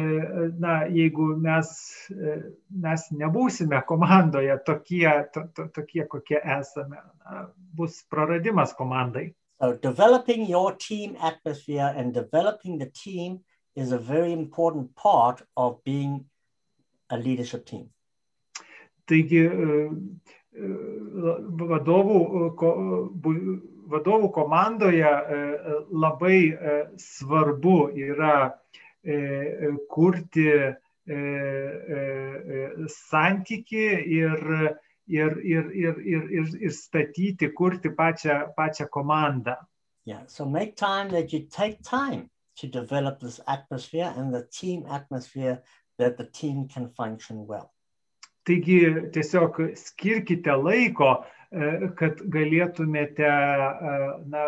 na, jeigu mes, e, mes nebūsime komandoje tokie, to, to, tokie kokie esame, na, bus praradimas komandai. So, developing your team atmosphere and developing the team is a very important part of being a leadership team. Taigi e, vadovų, vadovų komandoje e, e, labai e, svarbu yra kurti santyki ir, ir, ir, ir, ir, ir, ir statyti, kurti pačią, pačią komandą. Yeah. So, make time that you take time to develop this atmosphere and the team atmosphere that the team can function well. Taigi tiesiog skirkite laiko, kad galėtumėte e, na,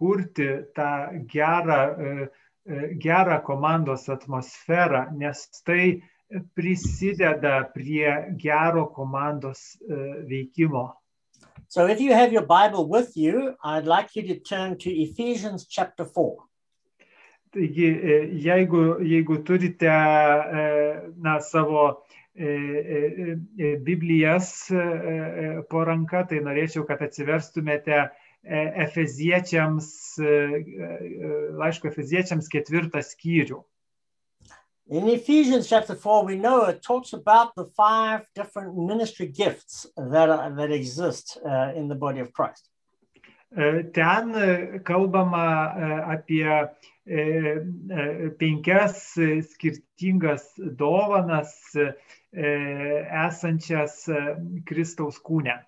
kurti tą gerą, e, e, gerą komandos atmosferą, nes tai prisideda prie gero komandos e, veikimo. So, if you have your Bible with you, I'd like you to turn to Ephesians chapter 4. Taigi, e, jeigu, jeigu turite e, na, savo e, e, e, Biblijas e, e, po ranka, tai norėčiau, kad atsiverstumėte e, Efeziečiams, e, e, laiško Efeziečiams ketvirtą skyrių. In Ephesians chapter 4, we know it talks about the five different ministry gifts that, are, that exist uh, in the body of Christ. E, Ten e, kalbama e, apie e, e, penkias e, skirtingas dovanas e, esančias Kristaus kūne.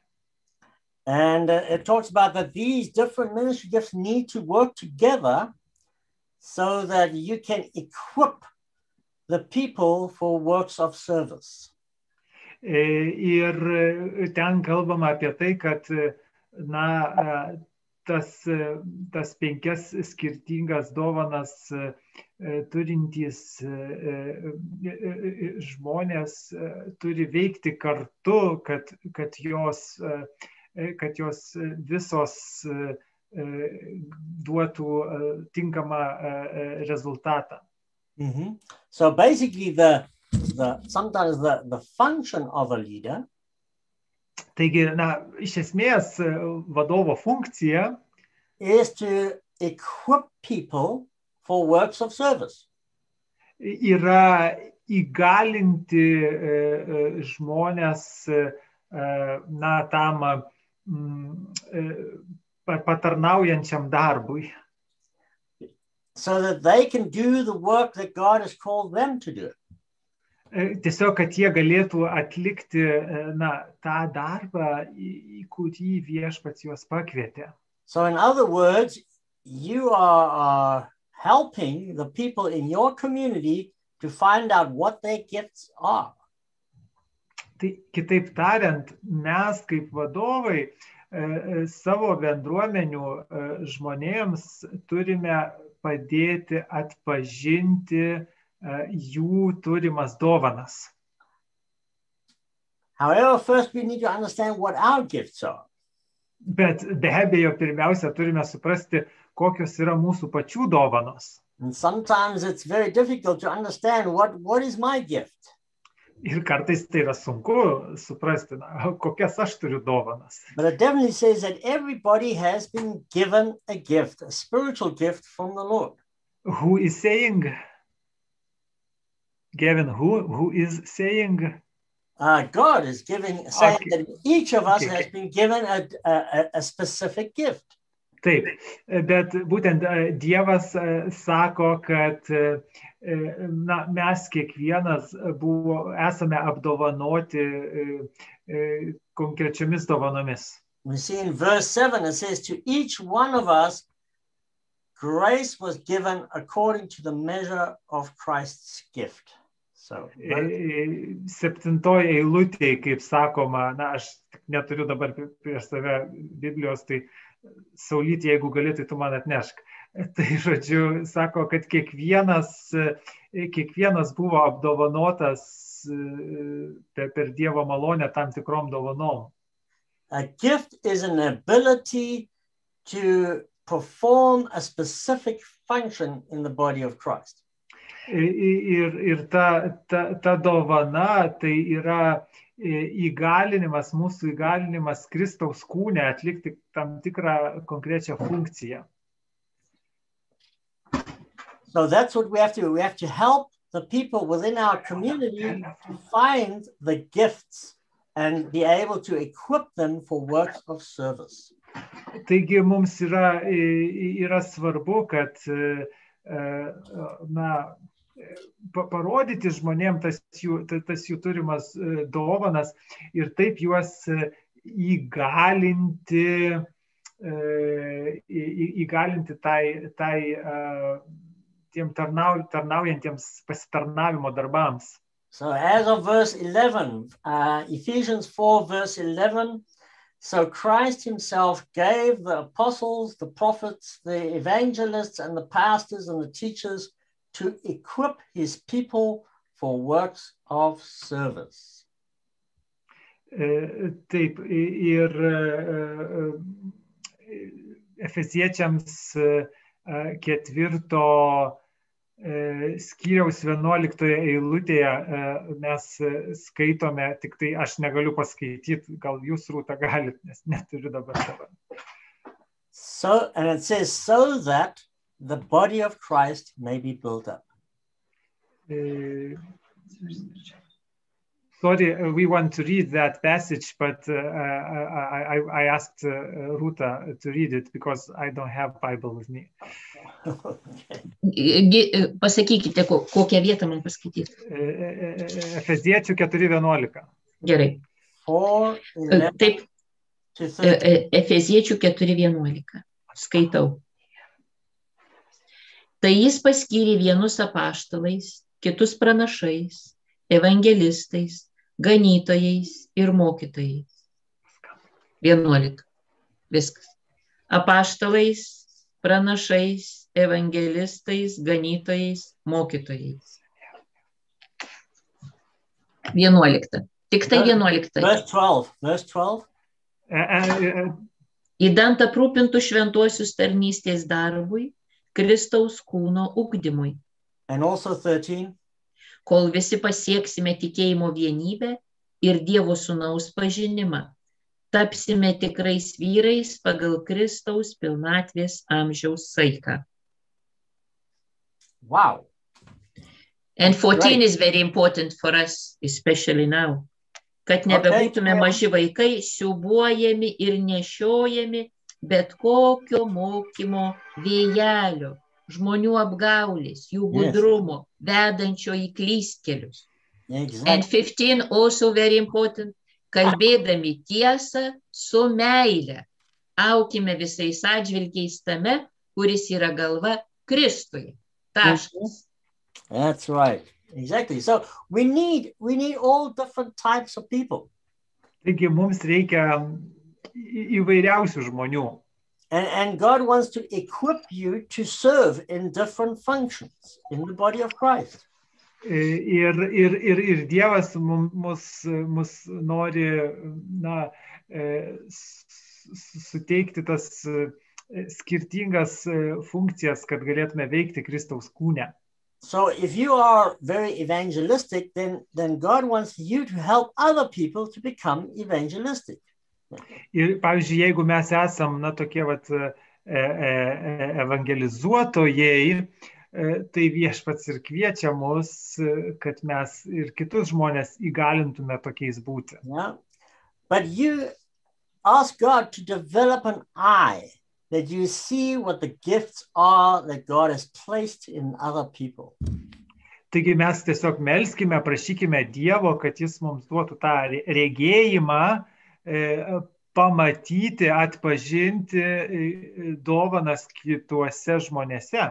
And uh, it talks about that these different ministry gifts need to work together so that you can equip the people for works of service. Ir ten kalbama apie tai, kad na, tas, e, tas penkias skirtingas dovanas e, e, turintys žmonės turi veikti kartu, kad, kad, jos, kad jos visos duotų tinkamą rezultatą. Mhm. So basically, the, the sometimes the, the function of a leader Taigi, na, iš esmės e, vadovo funkcija is to equip people for works of service. yra įgalinti e, e, žmonės na, tam patarnaujančiam darbui. So that they can do the work that God has called them to do. Tiesiog, kad jie galėtų atlikti na, tą darbą, į kurį viešpats juos pakvietė. So in other words, you are, are helping the people in your community to find out what their gifts are. Tai kitaip tariant, mes kaip vadovai e, e, savo bendruomenių e, žmonėms turime padėti atpažinti jų turimas dovanas. However, first we need to understand what our gifts are. Bet be abejo, pirmiausia, turime suprasti, kokios yra mūsų pačių dovanos. And sometimes it's very difficult to understand what, what is my gift. Ir kartais tai yra sunku suprasti, na, kokias aš turiu dovanas. But it definitely says that everybody has been given a gift, a spiritual gift from the Lord. Who is saying? Gavin, who, who is saying? Uh, God is giving, saying Okay. that each of us Okay. has been given a, a, a specific gift. Taip, uh, bet būtent e, Dievas e, sako, kad na, mes kiekvienas buvo, esame apdovanoti konkrečiomis dovanomis. We see in verse 7, it says, To each one of us, grace was given according to the measure of Christ's gift. So, E, e, Septintoje eilutėje, kaip sakoma, na, aš tik neturiu dabar pri- prieš save Biblijos, tai saulytė, jeigu galėtų, tu man atnešk. <laughs> Tai žodžiu, sako, kad kiekvienas, kiekvienas buvo apdovanotas per, per Dievo malonę tam tikrom dovanom. a gift is an ability to perform a specific function in the body of Christ. I- Ir, ir ta, ta, ta dovana tai yra e, įgalinimas, mūsų įgalinimas Kristaus kūne atlikti tam tikrą konkrečią funkciją. So that's what we have to do. We have to help the people within our community to find the gifts and be able to equip them for works of service. Taigi mums yra, yra svarbu, kad e, e, na, e, pa- parodyti žmonėm tas jų, ta- tas jų turimas e, dovanas ir taip juos e, įgalinti, įgalinti tai, tai tiem tarnau, tarnaujantiems pasitarnavimo darbams. So, as of verse 11, uh, Ephesians 4, verse 11, so Christ himself gave the apostles, the prophets, the evangelists, and the pastors and the teachers to equip his people for works of service. E, Taip, i- ir e, e, Efeziečiams e, e, ketvirto e, skyriaus 11 eilutėje e, mes e, skaitome, tik tai aš negaliu paskaityti, gal jūs rūta galite, nes neturiu dabar dabar. So, and it says, so that the body of Christ may be built up. Uh, Sorry, uh, we want to read that passage, but uh, I, I, I asked uh, Ruta to read it because I don't have Bible with me. Pasakykite, ko- kokią vietą man paskaityti. E- e- e- Efeziečių 4.11. Gerai. 4, 11 Taip, to 13. Efeziečių 4.11. Skaitau. Tai jis paskyrė vienus apaštalais, kitus pranašais, evangelistais, ganytojais ir mokytojais. 11. Viskas. Apaštalais, pranašais, evangelistais, ganytojais, mokytojais. 11. Tik tai 11. Verse 12. Verse 12. E- e- e- įdant aprūpintų šventuosius tarnystės darbui, Kristaus kūno ugdymui, And also 13. Kol visi pasieksime tikėjimo vienybę ir Dievo sūnaus pažinimą, tapsime tikrais vyrais pagal Kristaus pilnatvės amžiaus saiką. Wow. And 14 Right. is very important for us, especially now. Kad nebebūtume Okay. maži vaikai, siubuojami ir nešiojami bet kokio mokymo vėjelio, žmonių apgaulės, jų Yes. gudrumo, vedančio į klystkelius. And Exactly. 15 also very important, kalbėdami tiesą su meile. Aukime visais atžvilgiais tame, kuris yra galva Kristuje. Taškas. That's right. Exactly. So we need we need all different types of people. Taigi mums reikia įvairiausių žmonių. And, and God wants to equip you to serve in different functions in the body of Christ. E, Ir, ir, ir, ir Dievas mum- mus, mus nori na, e, s- s- suteikti tas e, skirtingas e, funkcijas, kad galėtume veikti Kristaus kūne. So if you are very evangelistic, then then God wants you to help other people to become evangelistic. Ir, pavyzdžiui, jeigu mes esam, na, tokie vat, e, e, e, evangelizuotojai, tai viešpats ir kviečia mus, kad mes ir kitus žmonės įgalintume tokiais būti. Yeah. But you ask God to develop an eye that you see what the gifts are that God has placed in other people. Taigi mes tiesiog melskime, prašykime Dievo, kad Jis mums duotų tą re- regėjimą, pamatyti, atpažinti e, dovanas kituose žmonėse.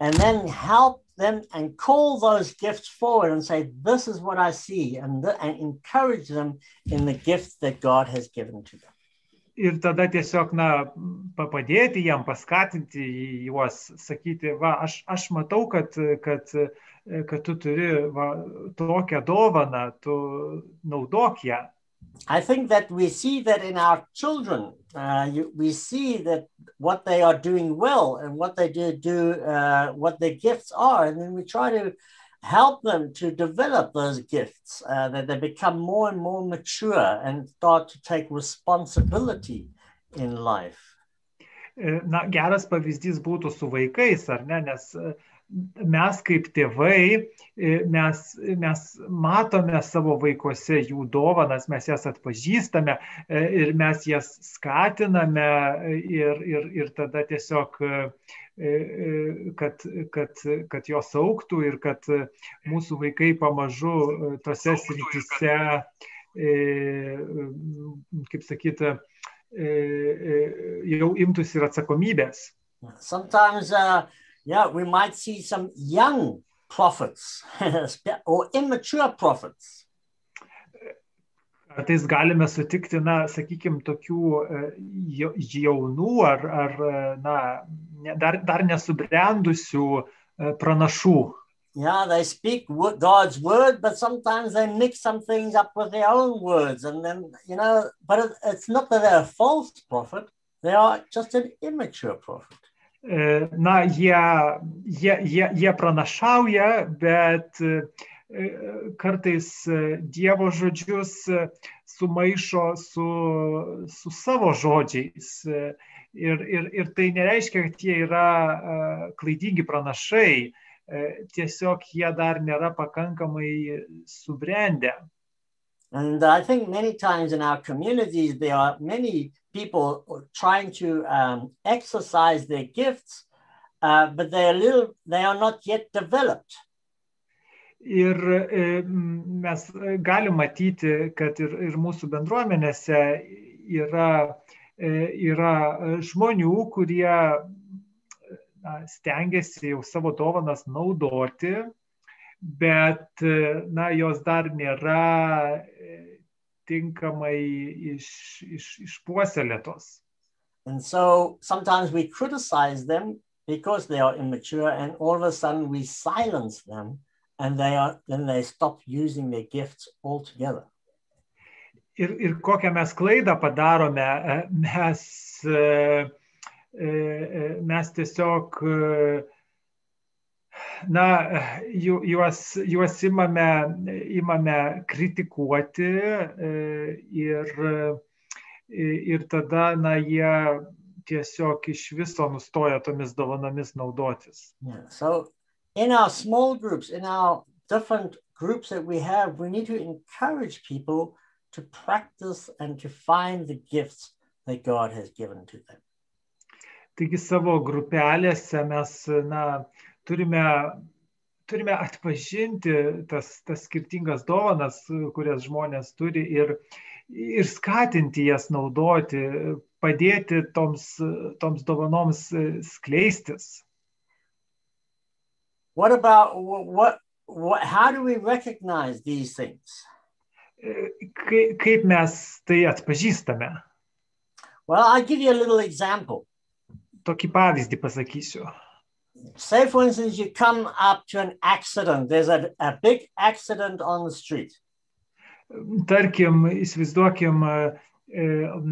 and then help them and call those gifts forward and say, This is what I see, and, th- and encourage them in the gifts that God has given to them. Ir tada tiesiog, na, pa- padėti jam, paskatinti juos, sakyti, va, aš, aš matau, kad, kad, kad tu turi va, tokią dovaną, tu naudok ją. I think that we see that in our children. Uh, you, we see that what they are doing well and what they do, do uh, what their gifts are, and then we try to help them to develop those gifts, uh, that they become more and more mature and start to take responsibility in life. Na, geras pavyzdys būtų su vaikais, ar ne, nes mes kaip tėvai, e, mes, mes matome savo vaikuose jų dovanas, mes jas atpažįstame e, ir mes jas skatiname e, ir, ir, ir tada tiesiog, kad, kad, kad jos auktų ir kad mūsų vaikai pamažu tose srityse, kaip sakyti, jau imtųsi ir atsakomybės. Sometimes, uh, yeah, we might see some young prophets <laughs> or immature prophets. Kartais galime sutikti, na, sakykime, tokių jau- jaunų ar, ar na, dar, dar nesubrendusių pranašų. Yeah, they speak God's word, but sometimes they mix some things up with their own words. And then, you know, but it, it's not that they're a false prophet, they are just an immature prophet. E, Na, jie, jie, jie, jie pranašauja, bet e, e, kartais Dievo žodžius sumaišo su, su savo žodžiais. Ir, ir, ir tai nereiškia, kad jie yra klaidingi pranašai, tiesiog jie dar nėra pakankamai subrendę. And I think many times in our communities, there are many people trying to um, exercise their gifts, uh, but they are little, they are not yet developed. Ir mes galim matyti, kad ir, ir mūsų bendruomenėse yra, yra žmonių, kurie na, stengiasi jau savo dovanas naudoti, bet e, na, jos dar nėra e, tinkamai iš, iš, išpuoselėtos. And so sometimes we criticize them because they are immature, and all of a sudden we silence them, and they are then they stop using their gifts altogether. Ir, ir kokią mes klaidą padarome, e, mes, mes tiesiog, na, ju- juos, juos imame, imame kritikuoti e, ir, e, ir tada, na, jie tiesiog iš viso nustoja tomis dovanomis naudotis. Yeah. So in our small groups, in our different groups that we have, we need to encourage people to practice and to find the gifts that God has given to them. Taigi savo grupelėse mes na, turime, turime atpažinti tas, tas skirtingas dovanas, kurias žmonės turi ir, ir skatinti jas naudoti, padėti toms, toms dovanoms skleistis. What about what, what how do we recognize these things? Kaip, kaip mes tai atpažįstame? Well, I'll give you a little example. Tokį pavyzdį pasakysiu. Say, for instance, you come up to an accident. There's a, a big accident on the street. Tarkim, įsivaizduokim,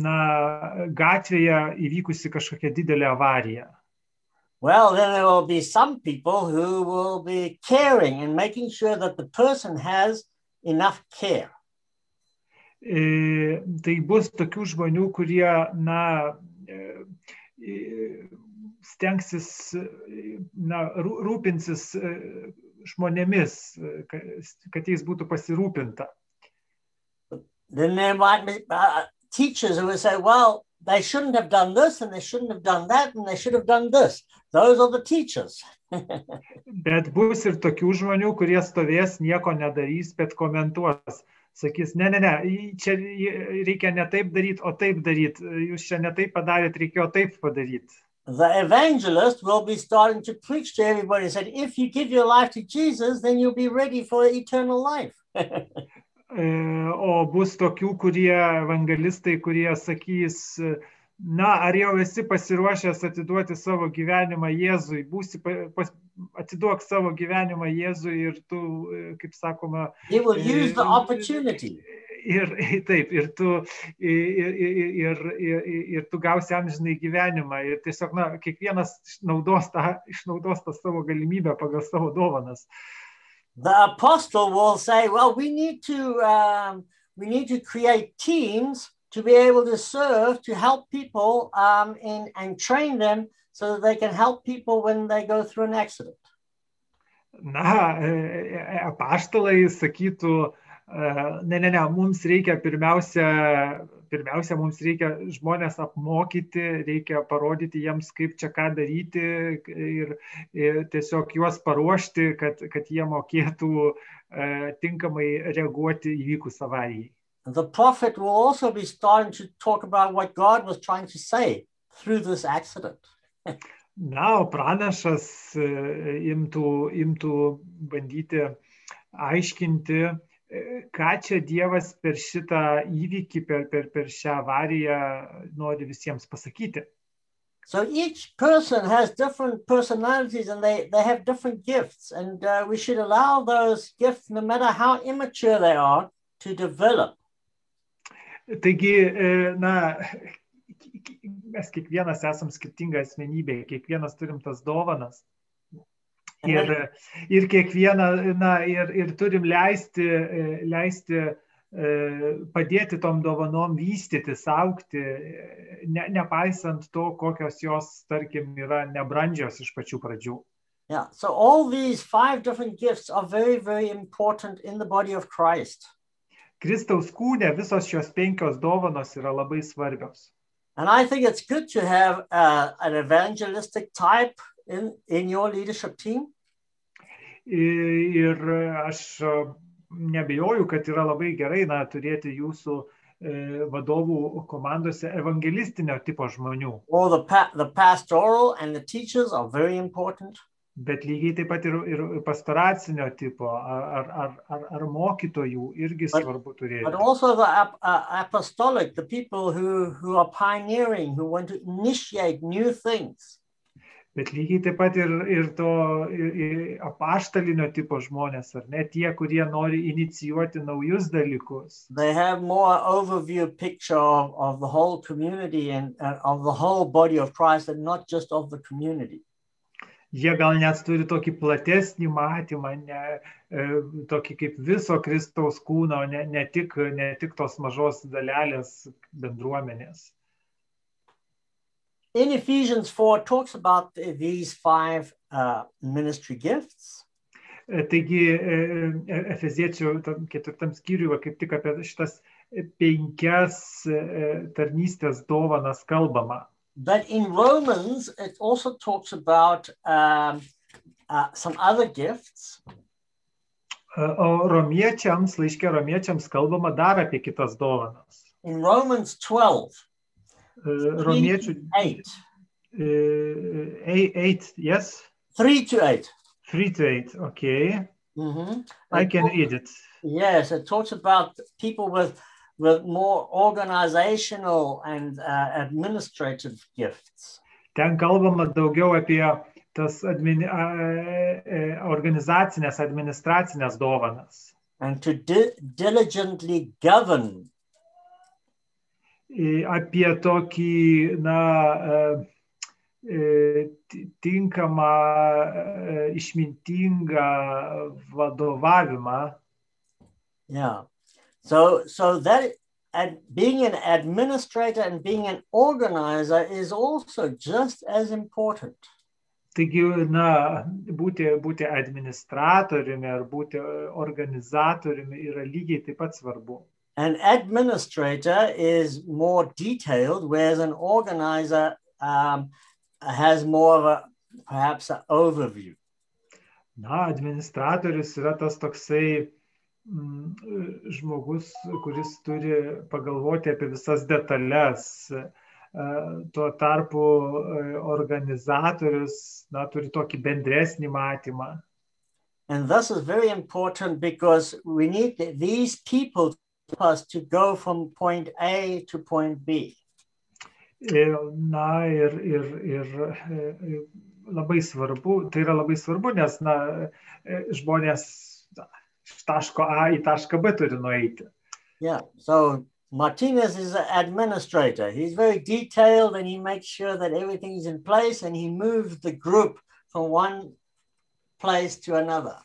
na, gatvėje įvykusi kažkokia didelė avarija. Well, then there will be some people who will be caring and making sure that the person has enough care. E, tai bus tokių žmonių, kurie, na, e, e, stengsis, na, rūpinsis žmonėmis, kad jais būtų pasirūpinta. Then there might be uh, teachers who will say, well, they shouldn't have done this and they shouldn't have done that and they should have done this. Those are the teachers. <laughs> bet bus ir tokių žmonių, kurie stovės, nieko nedarys, bet komentuos sakys, ne, ne, ne, čia reikia ne taip daryti, o taip daryti. Jūs čia ne taip padarėt, reikėjo taip padaryti. The evangelist will be starting to preach to everybody and said, if you give your life to Jesus, then you'll be ready for eternal life. <laughs> E, eh, o bus tokių, kurie evangelistai, kurie sakys, na, ar jau esi pasiruošęs atiduoti savo gyvenimą Jėzui, būsi pas, atiduok savo gyvenimą Jėzui ir tu, eh, kaip sakoma, <laughs> ir taip, ir tu, ir, ir, ir, ir tu gausi amžinai gyvenimą ir tiesiog, na, kiekvienas išnaudos tą, išnaudos tą savo galimybę pagal savo dovanas. The apostle will say, well, we need to, um, we need to create teams to be able to serve, to help people um, in, and train them so that they can help people when they go through an accident. Na, apaštalai sakytų, ne, ne, ne, mums reikia pirmiausia, pirmiausia, mums reikia žmonės apmokyti, reikia parodyti jiems, kaip čia ką daryti ir, ir tiesiog juos paruošti, kad, kad jie mokėtų tinkamai reaguoti įvykus avarijai. The prophet will also be starting to talk about what God was trying to say through this accident. <laughs> Na, o pranašas e, imtų, imtų bandyti aiškinti, e, ką čia Dievas per šitą įvykį, per, per, per šią avariją nori visiems pasakyti. So each person has different personalities and they, they have different gifts, and uh, we should allow those gifts, no matter how immature they are, to develop. Taigi, e, na, mes kiekvienas esam skirtinga asmenybė, kiekvienas turim tas dovanas. Ir, ir kiekvieną, na, ir, ir turim leisti, leisti e, padėti tom dovanom vystytis, aukti, ne, nepaisant to, kokios jos, tarkim, yra nebrandžios iš pačių pradžių. Yeah, so all these five different gifts are very, very important in the body of Christ. Kristaus kūne visos šios penkios dovanos yra labai svarbios. And I think it's good to have uh, an evangelistic type in, in your leadership team. Ir aš nebejoju, kad yra labai gerai na, turėti jūsų e, vadovų komandose evangelistinio tipo žmonių. Or the, pa the pastoral and the teachers are very important. bet lygiai taip pat ir, ir pastoracinio tipo ar, ar, ar, ar mokytojų irgi But- svarbu turėti. But also the ap uh, apostolic, the people who, who are pioneering, who want to initiate new things. Bet lygiai taip pat ir, ir to ir, ir apaštalinio tipo žmonės, ar ne, tie, kurie nori inicijuoti naujus dalykus. They have more overview picture of, of the whole community and uh, of the whole body of Christ and not just of the community. Jie gal net turi tokį platesnį matymą, ne, e, tokį kaip viso Kristaus kūno, ne, ne, tik, ne tik tos mažos dalelės bendruomenės. In Ephesians 4, it talks about these five uh, ministry gifts. Taigi Efeziečių ketvirtam skyriui va, kaip tik apie šitas penkias tarnystės dovanas kalbama. But in Romans, it also talks about um, uh, some other gifts. O romiečiams, laiškė romiečiams kalbama dar apie kitas dovanas. In Romans 12, E, Romiečių 8, 8, yes? 3 to 8. 3 to 8, okay. Mhm. I can talks- read it. Yes, it talks about people with with more organizational and uh, administrative gifts. Ten kalbama daugiau apie tas admini, e, organizacinės, administracinės dovanas. and to di- diligently govern Apie tokį, na, e, e, ti- tinkamą, e, išmintingą vadovavimą. yeah so so that and being an administrator and being an organizer is also just as important Taigi, na, būti, būti administratoriumi ar būti organizatoriumi yra lygiai taip pat svarbu. An administrator is more detailed whereas an organizer um, has more of a perhaps an overview Na, administratorius yra tas toksai mm, žmogus, kuris turi pagalvoti apie visas detalės. E, Tuo tarpu e, organizatorius, na, turi tokį bendresnį matymą. And this is very important because we need th- these people us to go from point A to point B. Na, ir, ir, ir e, labai svarbu, tai yra labai svarbu, nes, na, e, žmonės iš taško A į tašką B turi nueiti. Yeah. So Martinez is an administrator. He's very detailed and he makes sure that everything is in place and he moves the group from one place to another.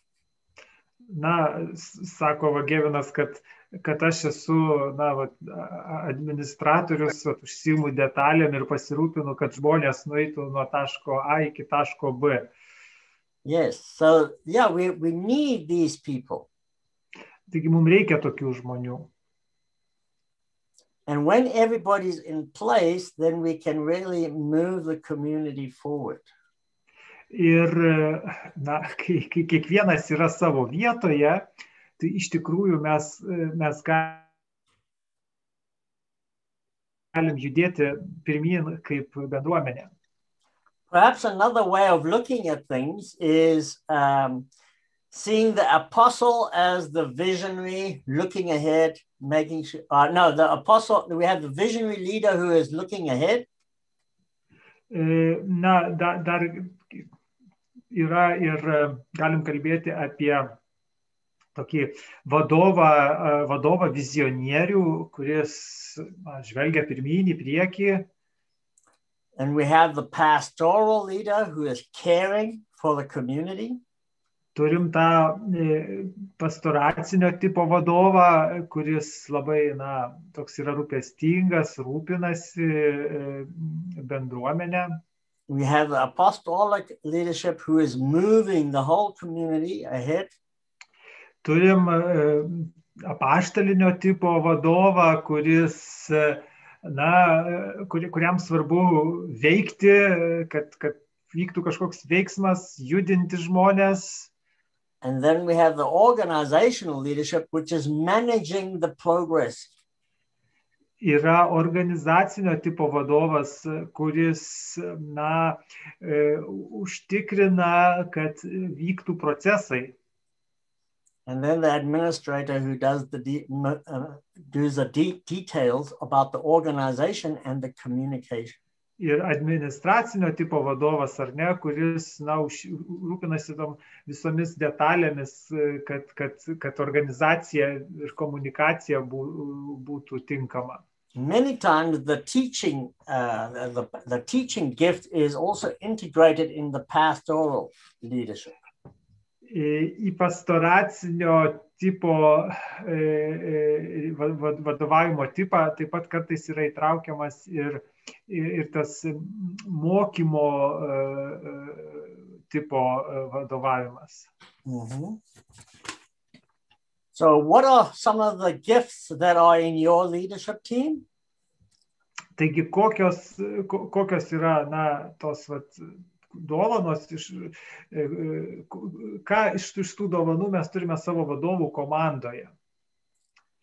Na, sako Vagevinas, kad, kad aš esu na, vat, a- administratorius, vat, užsiimu detalėm ir pasirūpinu, kad žmonės nueitų nuo taško A iki taško B. Yes. So yeah, we, we need these people. Taigi mums reikia tokių žmonių. And when everybody's in place, then we can really move the community forward. Ir, na, kai, kai kiekvienas yra savo vietoje, tai iš tikrųjų mes, mes galim judėti pirmin kaip bendruomenė. Perhaps another way of looking at things is um, seeing the apostle as the visionary looking ahead, making sure, uh, no, the apostle, we have the visionary leader who is looking ahead. Na, da, dar yra ir galim kalbėti apie tokį vadovą, vadovą vizionierių, kuris na, žvelgia pirmyn į priekį. And we have the pastoral leader who is caring for the community. Turim tą e, pastoracinio tipo vadovą, kuris labai, na, toks yra rūpestingas, rūpinasi e, bendruomenę. We have the apostolic leadership who is moving the whole community ahead. Turim e, apaštalinio tipo vadovą, kuris, e, na, e, kuri, kuriam svarbu veikti, kad, kad vyktų kažkoks veiksmas, judinti žmonės. And then we have the organizational leadership, which is managing the progress. Yra organizacinio tipo vadovas, kuris, na, e, užtikrina, kad vyktų procesai. And then the administrator who does the de- uh, does the de- details about the organization and the communication. ir administracinio tipo vadovas, ar ne, kuris, na, už, rūpinasi tom visomis detalėmis, kad, kad, kad organizacija ir komunikacija bū, būtų tinkama. Many times the teaching, uh, the, the teaching gift is also integrated in the pastoral leadership. Į pastoracinio tipo e, e, va- va- vadovavimo tipą taip pat kartais yra įtraukiamas ir ir, ir tas mokymo tipo vadovavimas. Mhm. So, what are some of the gifts that are in your leadership team? Taigi, kokios, ko- kokios yra, na, tos, vat, dovanos, iš, e, e, ką iš, iš tų dovanų mes turime savo vadovų komandoje,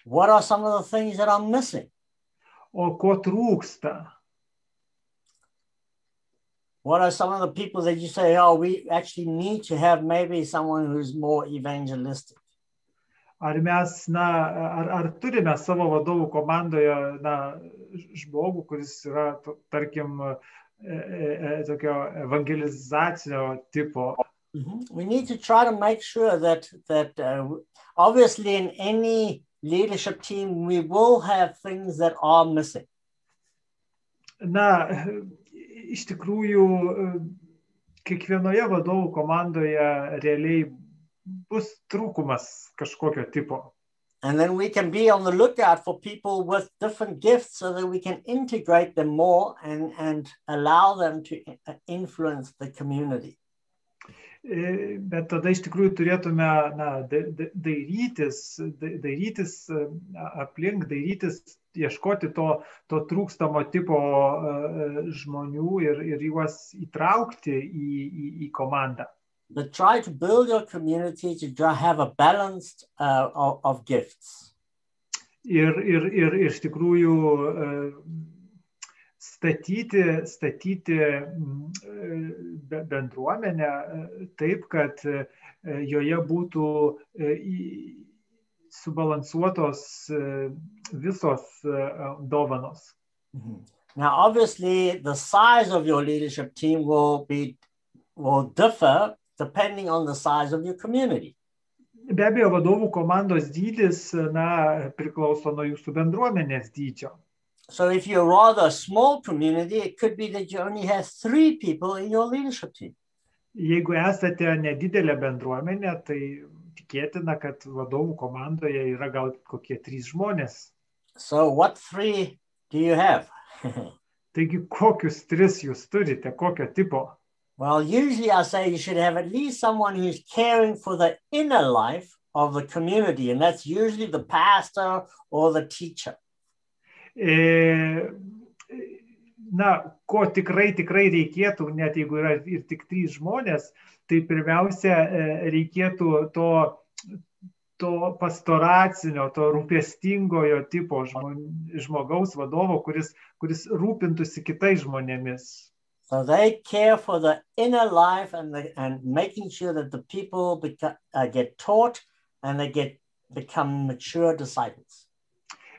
What are some of the things that are missing? o ko trūksta. What are some of the people that you say, oh, we actually need to have maybe someone who's more evangelistic? Ar mes, na, ar, ar turime savo vadovų komandoje, na, žmogų, kuris yra, tarkim, e, tokio evangelizacinio tipo. We need to try to make sure that that uh, obviously in any leadership team we will have things that are missing. Na, <laughs> iš tikrųjų, kiekvienoje vadovų komandoje realiai bus trūkumas kažkokio tipo. And then we can be on the lookout for people with different gifts so that we can integrate them more and, and allow them to uh, influence the community. Bet tada iš tikrųjų turėtume na, da- da- dairytis, da- dairytis aplink, dairytis, ieškoti to, to trūkstamo tipo žmonių ir, ir juos įtraukti į, į, į komandą. But try to build your community to have a balanced uh, of, of gifts. Ir, ir, ir iš tikrųjų statyti, statyti mm, be- bendruomenę taip, kad joje būtų subalansuotos visos dovanos. Now, obviously, the size of your leadership team will be will differ depending on the size of your community. Be abejo, vadovų komandos dydis na, priklauso nuo jūsų bendruomenės dydžio. So, if you're rather a small community, it could be that you only have three people in your leadership team. Jeigu esate nedidelė bendruomenė, tai tikėtina, kad vadovų komandoje yra gal kokie trys žmonės. So, what three do you have? <laughs> Taigi, kokius tris jūs turite, kokio tipo? Well, usually I say you should have at least someone who's caring for the inner life of the community, and that's usually the pastor or the teacher. E, na, ko tikrai, tikrai reikėtų, net jeigu yra ir tik trys žmonės, tai pirmiausia, e, reikėtų to, to pastoracinio, to rūpestingojo tipo žmogaus vadovo, kuris, kuris rūpintųsi kitais žmonėmis. So they care for the inner life and the, and making sure that the people beca- uh, get taught and they get become mature disciples.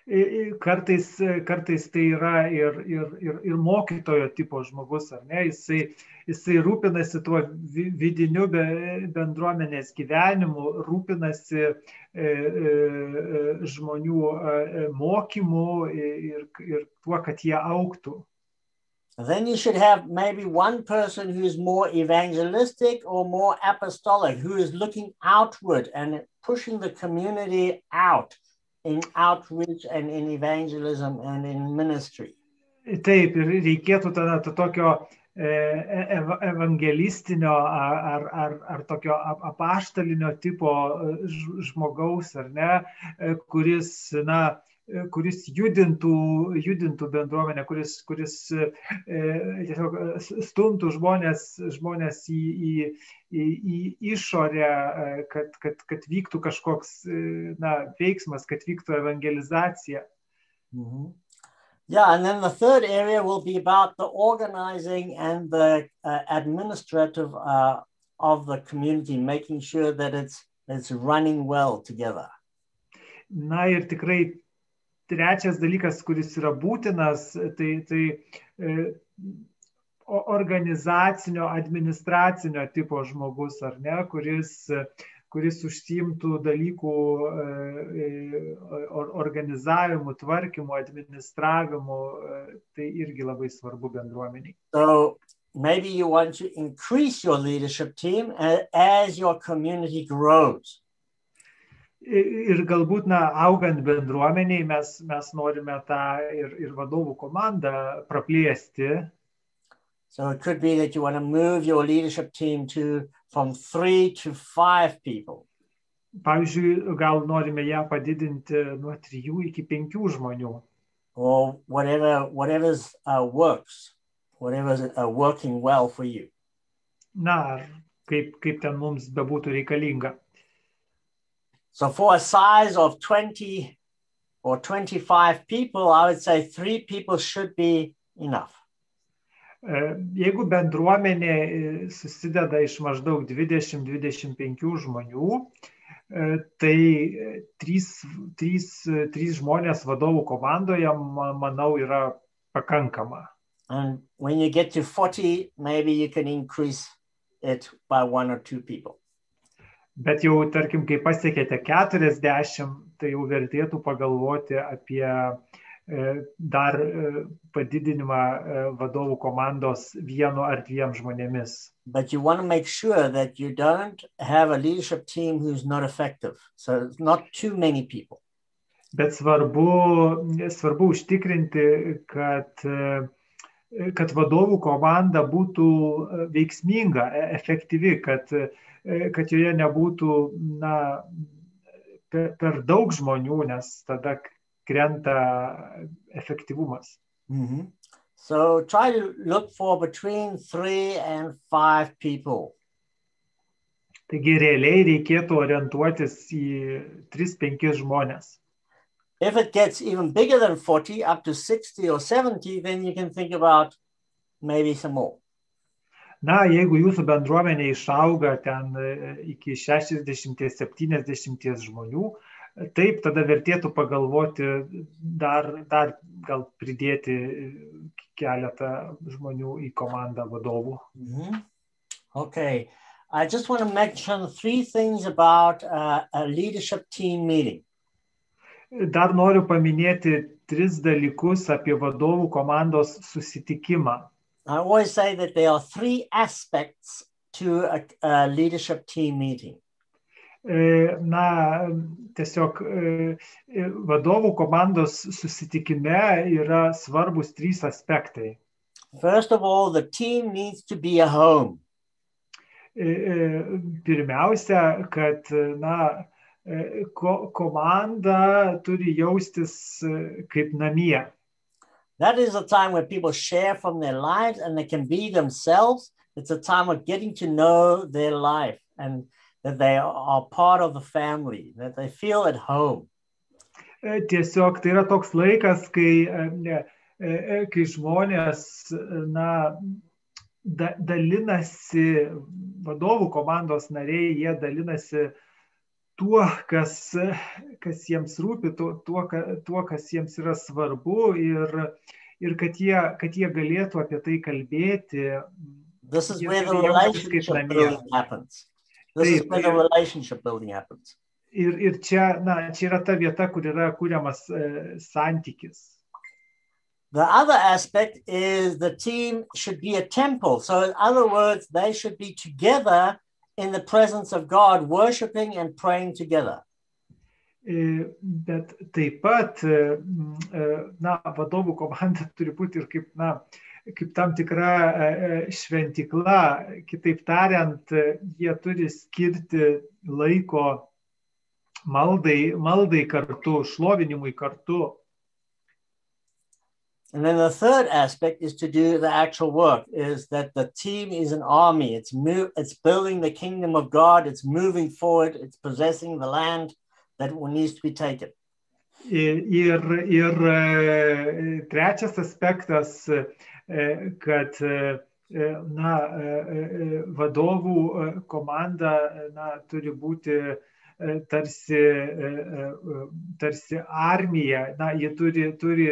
Kartais, kartais tai yra ir, ir, ir, ir mokytojo tipo žmogus, ar ne? Jisai, jisai rūpinasi tuo vi- vidiniu be- bendruomenės gyvenimu, rūpinasi e, e, e, žmonių e, mokymu ir, ir tuo, kad jie auktų. Then you should have maybe one person who's more evangelistic or more apostolic, who is looking outward and pushing the community out in outreach and in evangelism and in ministry. Taip, ir reikėtų tada to tokio e, ev- evangelistinio ar, ar, ar, ar tokio ap- apaštalinio tipo žmogaus, ar ne, kuris, na, kuris judintų, judintų bendruomenę, kuris, kuris e, tiesiog e, stumtų žmonės, žmonės į, į, į, į išorę, e, kad, kad, kad vyktų kažkoks e, na, veiksmas, kad vyktų evangelizacija. Yeah, and then the third area will be about the organizing and the uh, administrative uh, of the community, making sure that it's it's running well together. Na ir tikrai trečias dalykas, kuris yra būtinas, tai, tai e, organizacinio, administracinio tipo žmogus, ar ne, kuris, kuris užsimtų dalykų e, e, or- organizavimu, tvarkymu, administravimu, tai irgi labai svarbu bendruomeniai. So maybe you want to increase your leadership team as your community grows. Ir galbūt, na, augant bendruomeniai, mes, mes norime tą ir, ir vadovų komandą praplėsti. So it could be that you want to move your leadership team to from three to five people. Pavyzdžiui, gal norime ją padidinti nuo trijų iki penkių žmonių. Or whatever, whatever's uh, works, whatever's uh, working well for you. Na, kaip, kaip ten mums bebūtų reikalinga. So for a size of 20 or 25 people, I would say three people should be enough. E, jeigu bendruomenė e, susideda iš maždaug 20-25 žmonių, e, tai trys, trys, trys žmonės vadovų komandoje, manau, yra pakankama. And when you get to 40, maybe you can increase it by one or two people. Bet jau, tarkim, kai pasiekėte 40, tai jau vertėtų pagalvoti apie e, dar e, padidinimą e, vadovų komandos vienu ar dviem žmonėmis. But you want to make sure that you don't have a leadership team who's not effective. So it's not too many people. Bet svarbu, svarbu užtikrinti, kad, kad vadovų komanda būtų veiksminga, efektyvi, kad E, kad joje nebūtų na, per, daug žmonių, nes tada krenta efektyvumas. -hmm. So try to look for between three and five people. Taigi realiai reikėtų orientuotis į 3-5 žmonės. If it gets even bigger than 40, up to 60 or 70, then you can think about maybe some more. Na, jeigu jūsų bendruomenė išauga ten e, iki 60-70 žmonių, taip, tada vertėtų pagalvoti dar, dar gal pridėti keletą žmonių į komandą vadovų. Mm -hmm. Okay. I just want to mention three things about uh, a leadership team meeting. Dar noriu paminėti tris dalykus apie vadovų komandos susitikimą. I always say that there are three aspects to a, a leadership team meeting. E, na, tiesiog e, e, vadovų komandos susitikime yra svarbus trys aspektai. First of all, the team needs to be a home. Pirmiausia, kad na, komanda turi jaustis kaip namie. That is a time where people share from their lives and they can be themselves. It's a time of getting to know their life and that they are part of the family, that they feel at home. Tiesiog tai yra toks laikas, kai, e, e, kai žmonės na, da, dalinasi, vadovų komandos nariai, jie dalinasi tuo, kas, kas jiems rūpi, tuo, tuo, tuo, kas jiems yra svarbu ir, ir kad, jie, kad jie galėtų apie tai kalbėti. This is where the relationship building happens. This Taip, is where the relationship building happens. Ir, ir čia, na, čia yra ta vieta, kur yra kūriamas e, santykis. The other aspect is the team should be a temple. So, in other words, they should be together in the presence of God, worshiping and praying together. E, bet taip pat, e, e, na, vadovų komanda <laughs> turi būti ir kaip, na, kaip tam tikra šventikla. Kitaip tariant, jie turi skirti laiko maldai, maldai kartu, šlovinimui kartu. And then the third aspect is to do the actual work, is that the team is an army. It's move, it's building the kingdom of God, it's moving forward, it's possessing the land that needs to be taken. Ir, ir e, eh, trečias aspektas, e, kad e, na, vadovų komanda na, turi būti tarsi, tarsi armija, na, jie turi, turi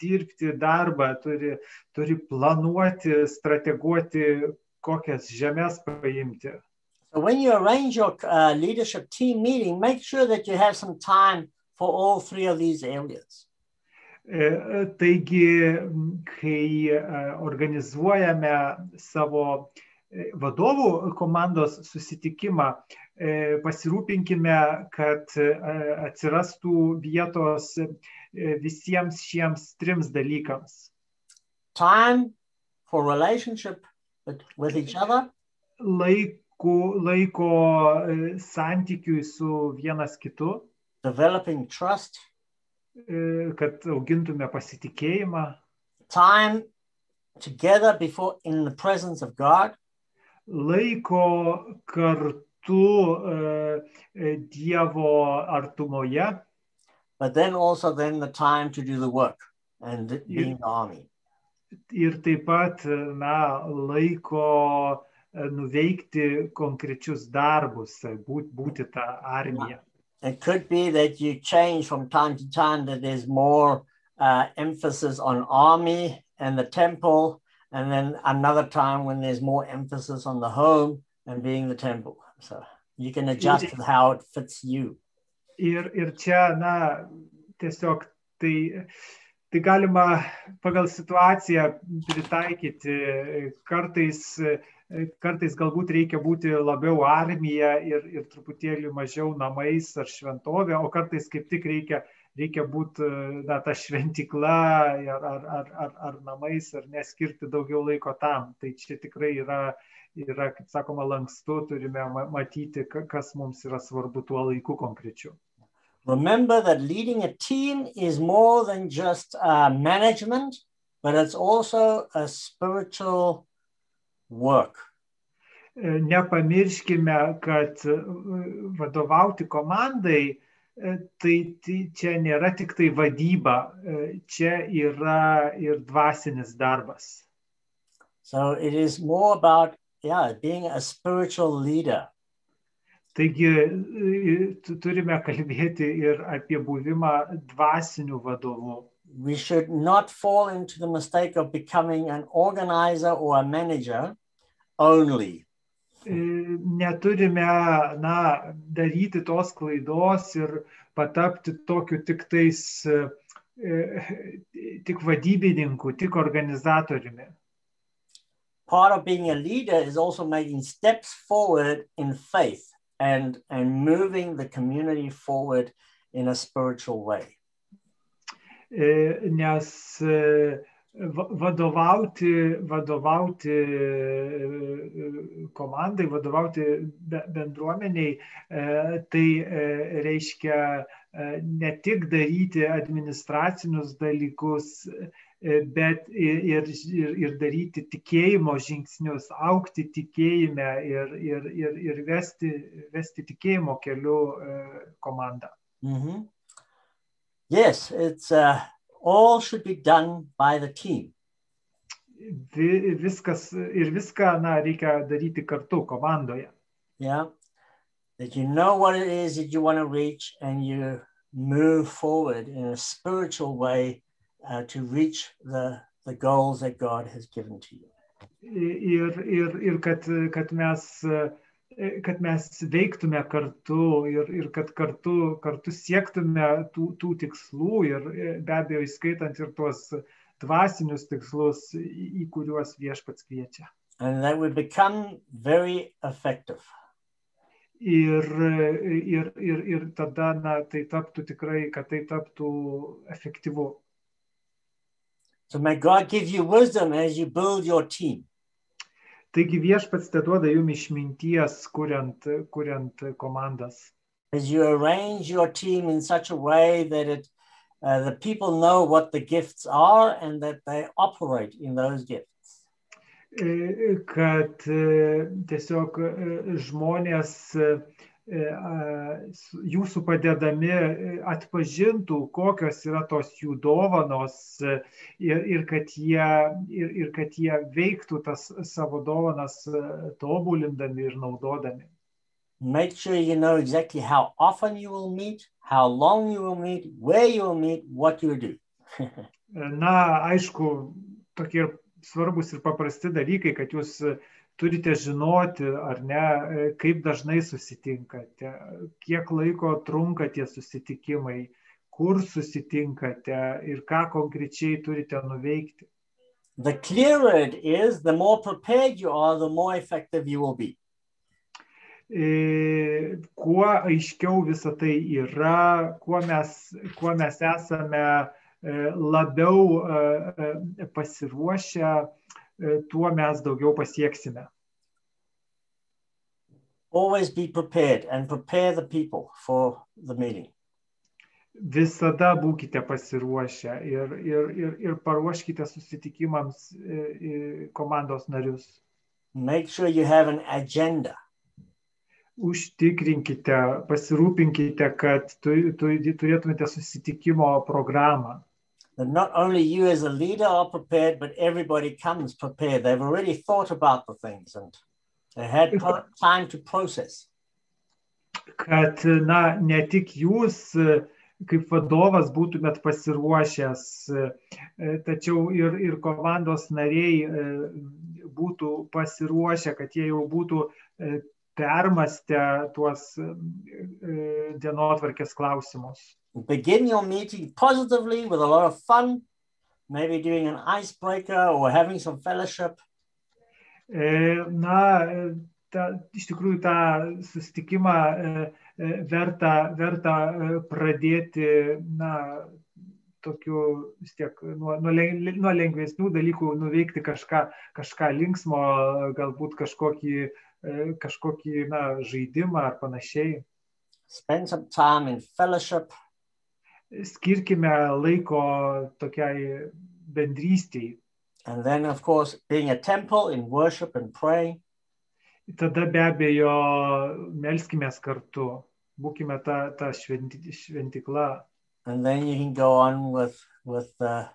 dirbti darbą, turi, turi planuoti, strateguoti, kokias žemės paimti. So when you arrange your uh, leadership team meeting, make sure that you have some time for all three of these areas. E, taigi, kai e, organizuojame savo vadovų komandos susitikimą, pasirūpinkime, kad atsirastų vietos visiems šiems trims dalykams. Time for relationship with each other. Laiko, laiko santykiui su vienas kitu. Developing trust. Kad augintume pasitikėjimą. Time together before in the presence of God. Laiko kartu uh, Dievo artumoje. But then also then the time to do the work and being the army. ir taip pat eh, na, laiko eh, nuveikti konkrečius darbus, eh, būti, būti tą armiją. It could be that you change from time to time that there's more uh, emphasis on army and the temple, and then another time when there's more emphasis on the home and being the temple. So you can adjust how it fits you. Ir, ir čia, na, tiesiog tai tai galima pagal situaciją pritaikyti. Kartais, kartais galbūt reikia būti labiau armija ir, ir truputėlį mažiau namais ar šventovė, o kartais kaip tik reikia, reikia būti na, ta šventikla ar, ar, ar, ar, ar namais, ar neskirti daugiau laiko tam. Tai čia tikrai yra, yra kaip sakoma, lankstu, turime matyti, kas mums yra svarbu tuo laiku konkrečiu. Remember that leading a team is more than just uh, management, but it's also a spiritual work. Nepamirškime, kad vadovauti komandai tai, tai čia nėra tik tai vadyba, čia yra ir dvasinis darbas. So it is more about yeah, being a spiritual leader. Taigi turime kalbėti ir apie buvimą dvasiniu vadovu. We should not fall into the mistake of becoming an organizer or a manager only. Neturime na, daryti tos klaidos ir patapti tokiu tik tais, tik vadybininku, tik organizatoriumi. Part of being a leader is also making steps forward in faith and, and moving the community forward in a spiritual way. Nes vadovauti, vadovauti komandai, vadovauti bendruomeniai, tai reiškia ne tik daryti administracinius dalykus, bet ir, ir, ir daryti tikėjimo žingsnius, aukti tikėjime ir, ir, ir, ir vesti, vesti tikėjimo keliu komandą. Mm -hmm. Yes, it's uh, all should be done by the team. Viskas ir viską na, reikia daryti kartu komandoje. Yeah, that you know what it is that you want to reach and you move forward in a spiritual way uh, to reach the, the goals that God has given to you. Ir, ir, ir kad, kad, mes, kad mes veiktume kartu ir, ir kad kartu, kartu siektume tų, tų tikslų ir be abejo įskaitant ir tuos dvasinius tikslus, į kuriuos viešpats kviečia. And that would become very effective. Ir, ir, ir, ir tada na, tai taptų tikrai, kad tai taptų efektyvu. So may God give you wisdom as you build your team. Taigi viešpats te duoda jums išminties, kuriant, kuriant komandas. As you arrange your team in such a way that it, uh, the people know what the gifts are and that they operate in those gifts. Kad tiesiog žmonės jūsų padedami atpažintų, kokios yra tos jų dovanos ir, ir, kad, jie, ir, ir kad jie veiktų tas savo dovanas tobulindami ir naudodami. Make sure you know exactly how often you will meet, how long you will meet, where you will meet, what you will do. <laughs> Na, aišku, tokie svarbus ir paprasti dalykai, kad jūs turite žinoti, ar ne, kaip dažnai susitinkate, kiek laiko trunka tie susitikimai, kur susitinkate ir ką konkrečiai turite nuveikti. the clearer it is, the more prepared you are, the more effective you will be. E, kuo aiškiau visą tai yra, kuo mes, kuo mes esame e, labiau e, e, pasiruošę, e, tuo mes daugiau pasieksime. Always be prepared and prepare the people for the meeting. Visada būkite pasiruošę ir, ir, ir, ir paruoškite susitikimams e, e, komandos narius. Make sure you have an agenda. Užtikrinkite, pasirūpinkite, kad tu, tu, turėtumėte susitikimo programą. That not only you as a leader are prepared, but everybody comes prepared. They've already thought about the things and they had time to process. kad, na, ne tik jūs e, kaip vadovas būtumėt pasiruošęs, e, tačiau ir, ir komandos nariai e, būtų pasiruošę, kad jie jau būtų e, permastę tuos e, dienotvarkės klausimus. Begin your meeting positively with a lot of fun, maybe doing an icebreaker or having some fellowship. E, Na, e, ta, iš tikrųjų tą susitikimą verta, verta pradėti, na, tokiu vis tiek nuo, nuo, nuo lengvesnių dalykų nuveikti kažką, kažką linksmo, galbūt kažkokį, e, kažkokį na, žaidimą ar panašiai. Spend some time in fellowship Skirkime laiko tokiai bendrystiai. and then, of course, being a temple in worship and praying. Tada be abejo melskime kartu, būkime ta, ta šventi, šventikla. And then you can go on with, with uh,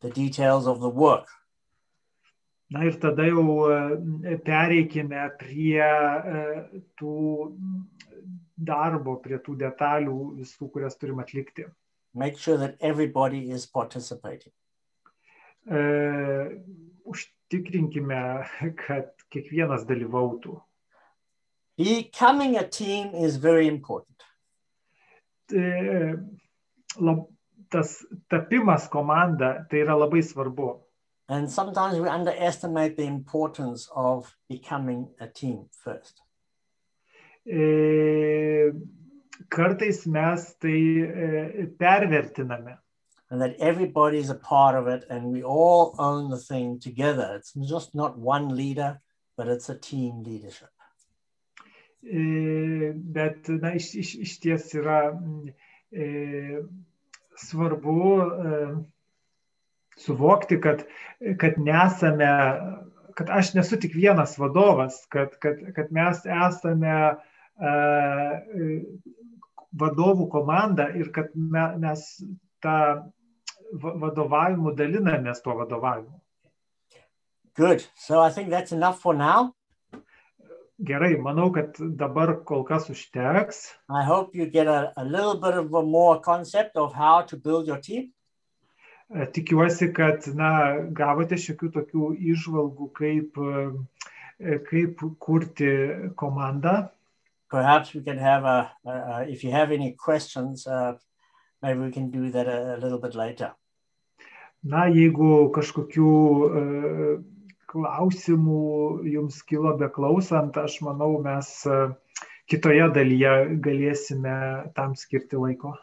the details of the work. Na ir tada jau e, pereikime prie e, tų darbo, prie tų detalių visų, kurias turim atlikti. Make sure that everybody is participating. E, užtikrinkime, kad kiekvienas dalyvautų. Becoming a team is very important. E, lab, tas tapimas komanda tai yra labai svarbu. And sometimes we underestimate the importance of becoming a team first. E, kartais mes tai e, pervertiname. And that everybody is a part of it and we all own the thing together. It's just not one leader, but it's a team leadership. E, Bet, na, iš, iš, iš ties yra mm, e, svarbu e, suvokti, kad, kad nesame, kad aš nesu tik vienas vadovas, kad, kad, kad mes esame e, vadovų komanda ir kad me, mes tą va- vadovavimu dalinamės tuo vadovavimu. Good. So I think that's enough for now. Gerai, manau, kad dabar kol kas užteks. I hope you get a, a little bit of a more concept of how to build your team. E, Tikiuosi, kad na, gavote šiokių tokių išvalgų, kaip, e, kaip kurti komandą. Perhaps we can have a, a if you have any questions, uh, maybe we can do that a, a little bit later. Na, jeigu kažkokių e, klausimų jums kilo beklausant, aš manau, mes e, kitoje dalyje galėsime tam skirti laiko.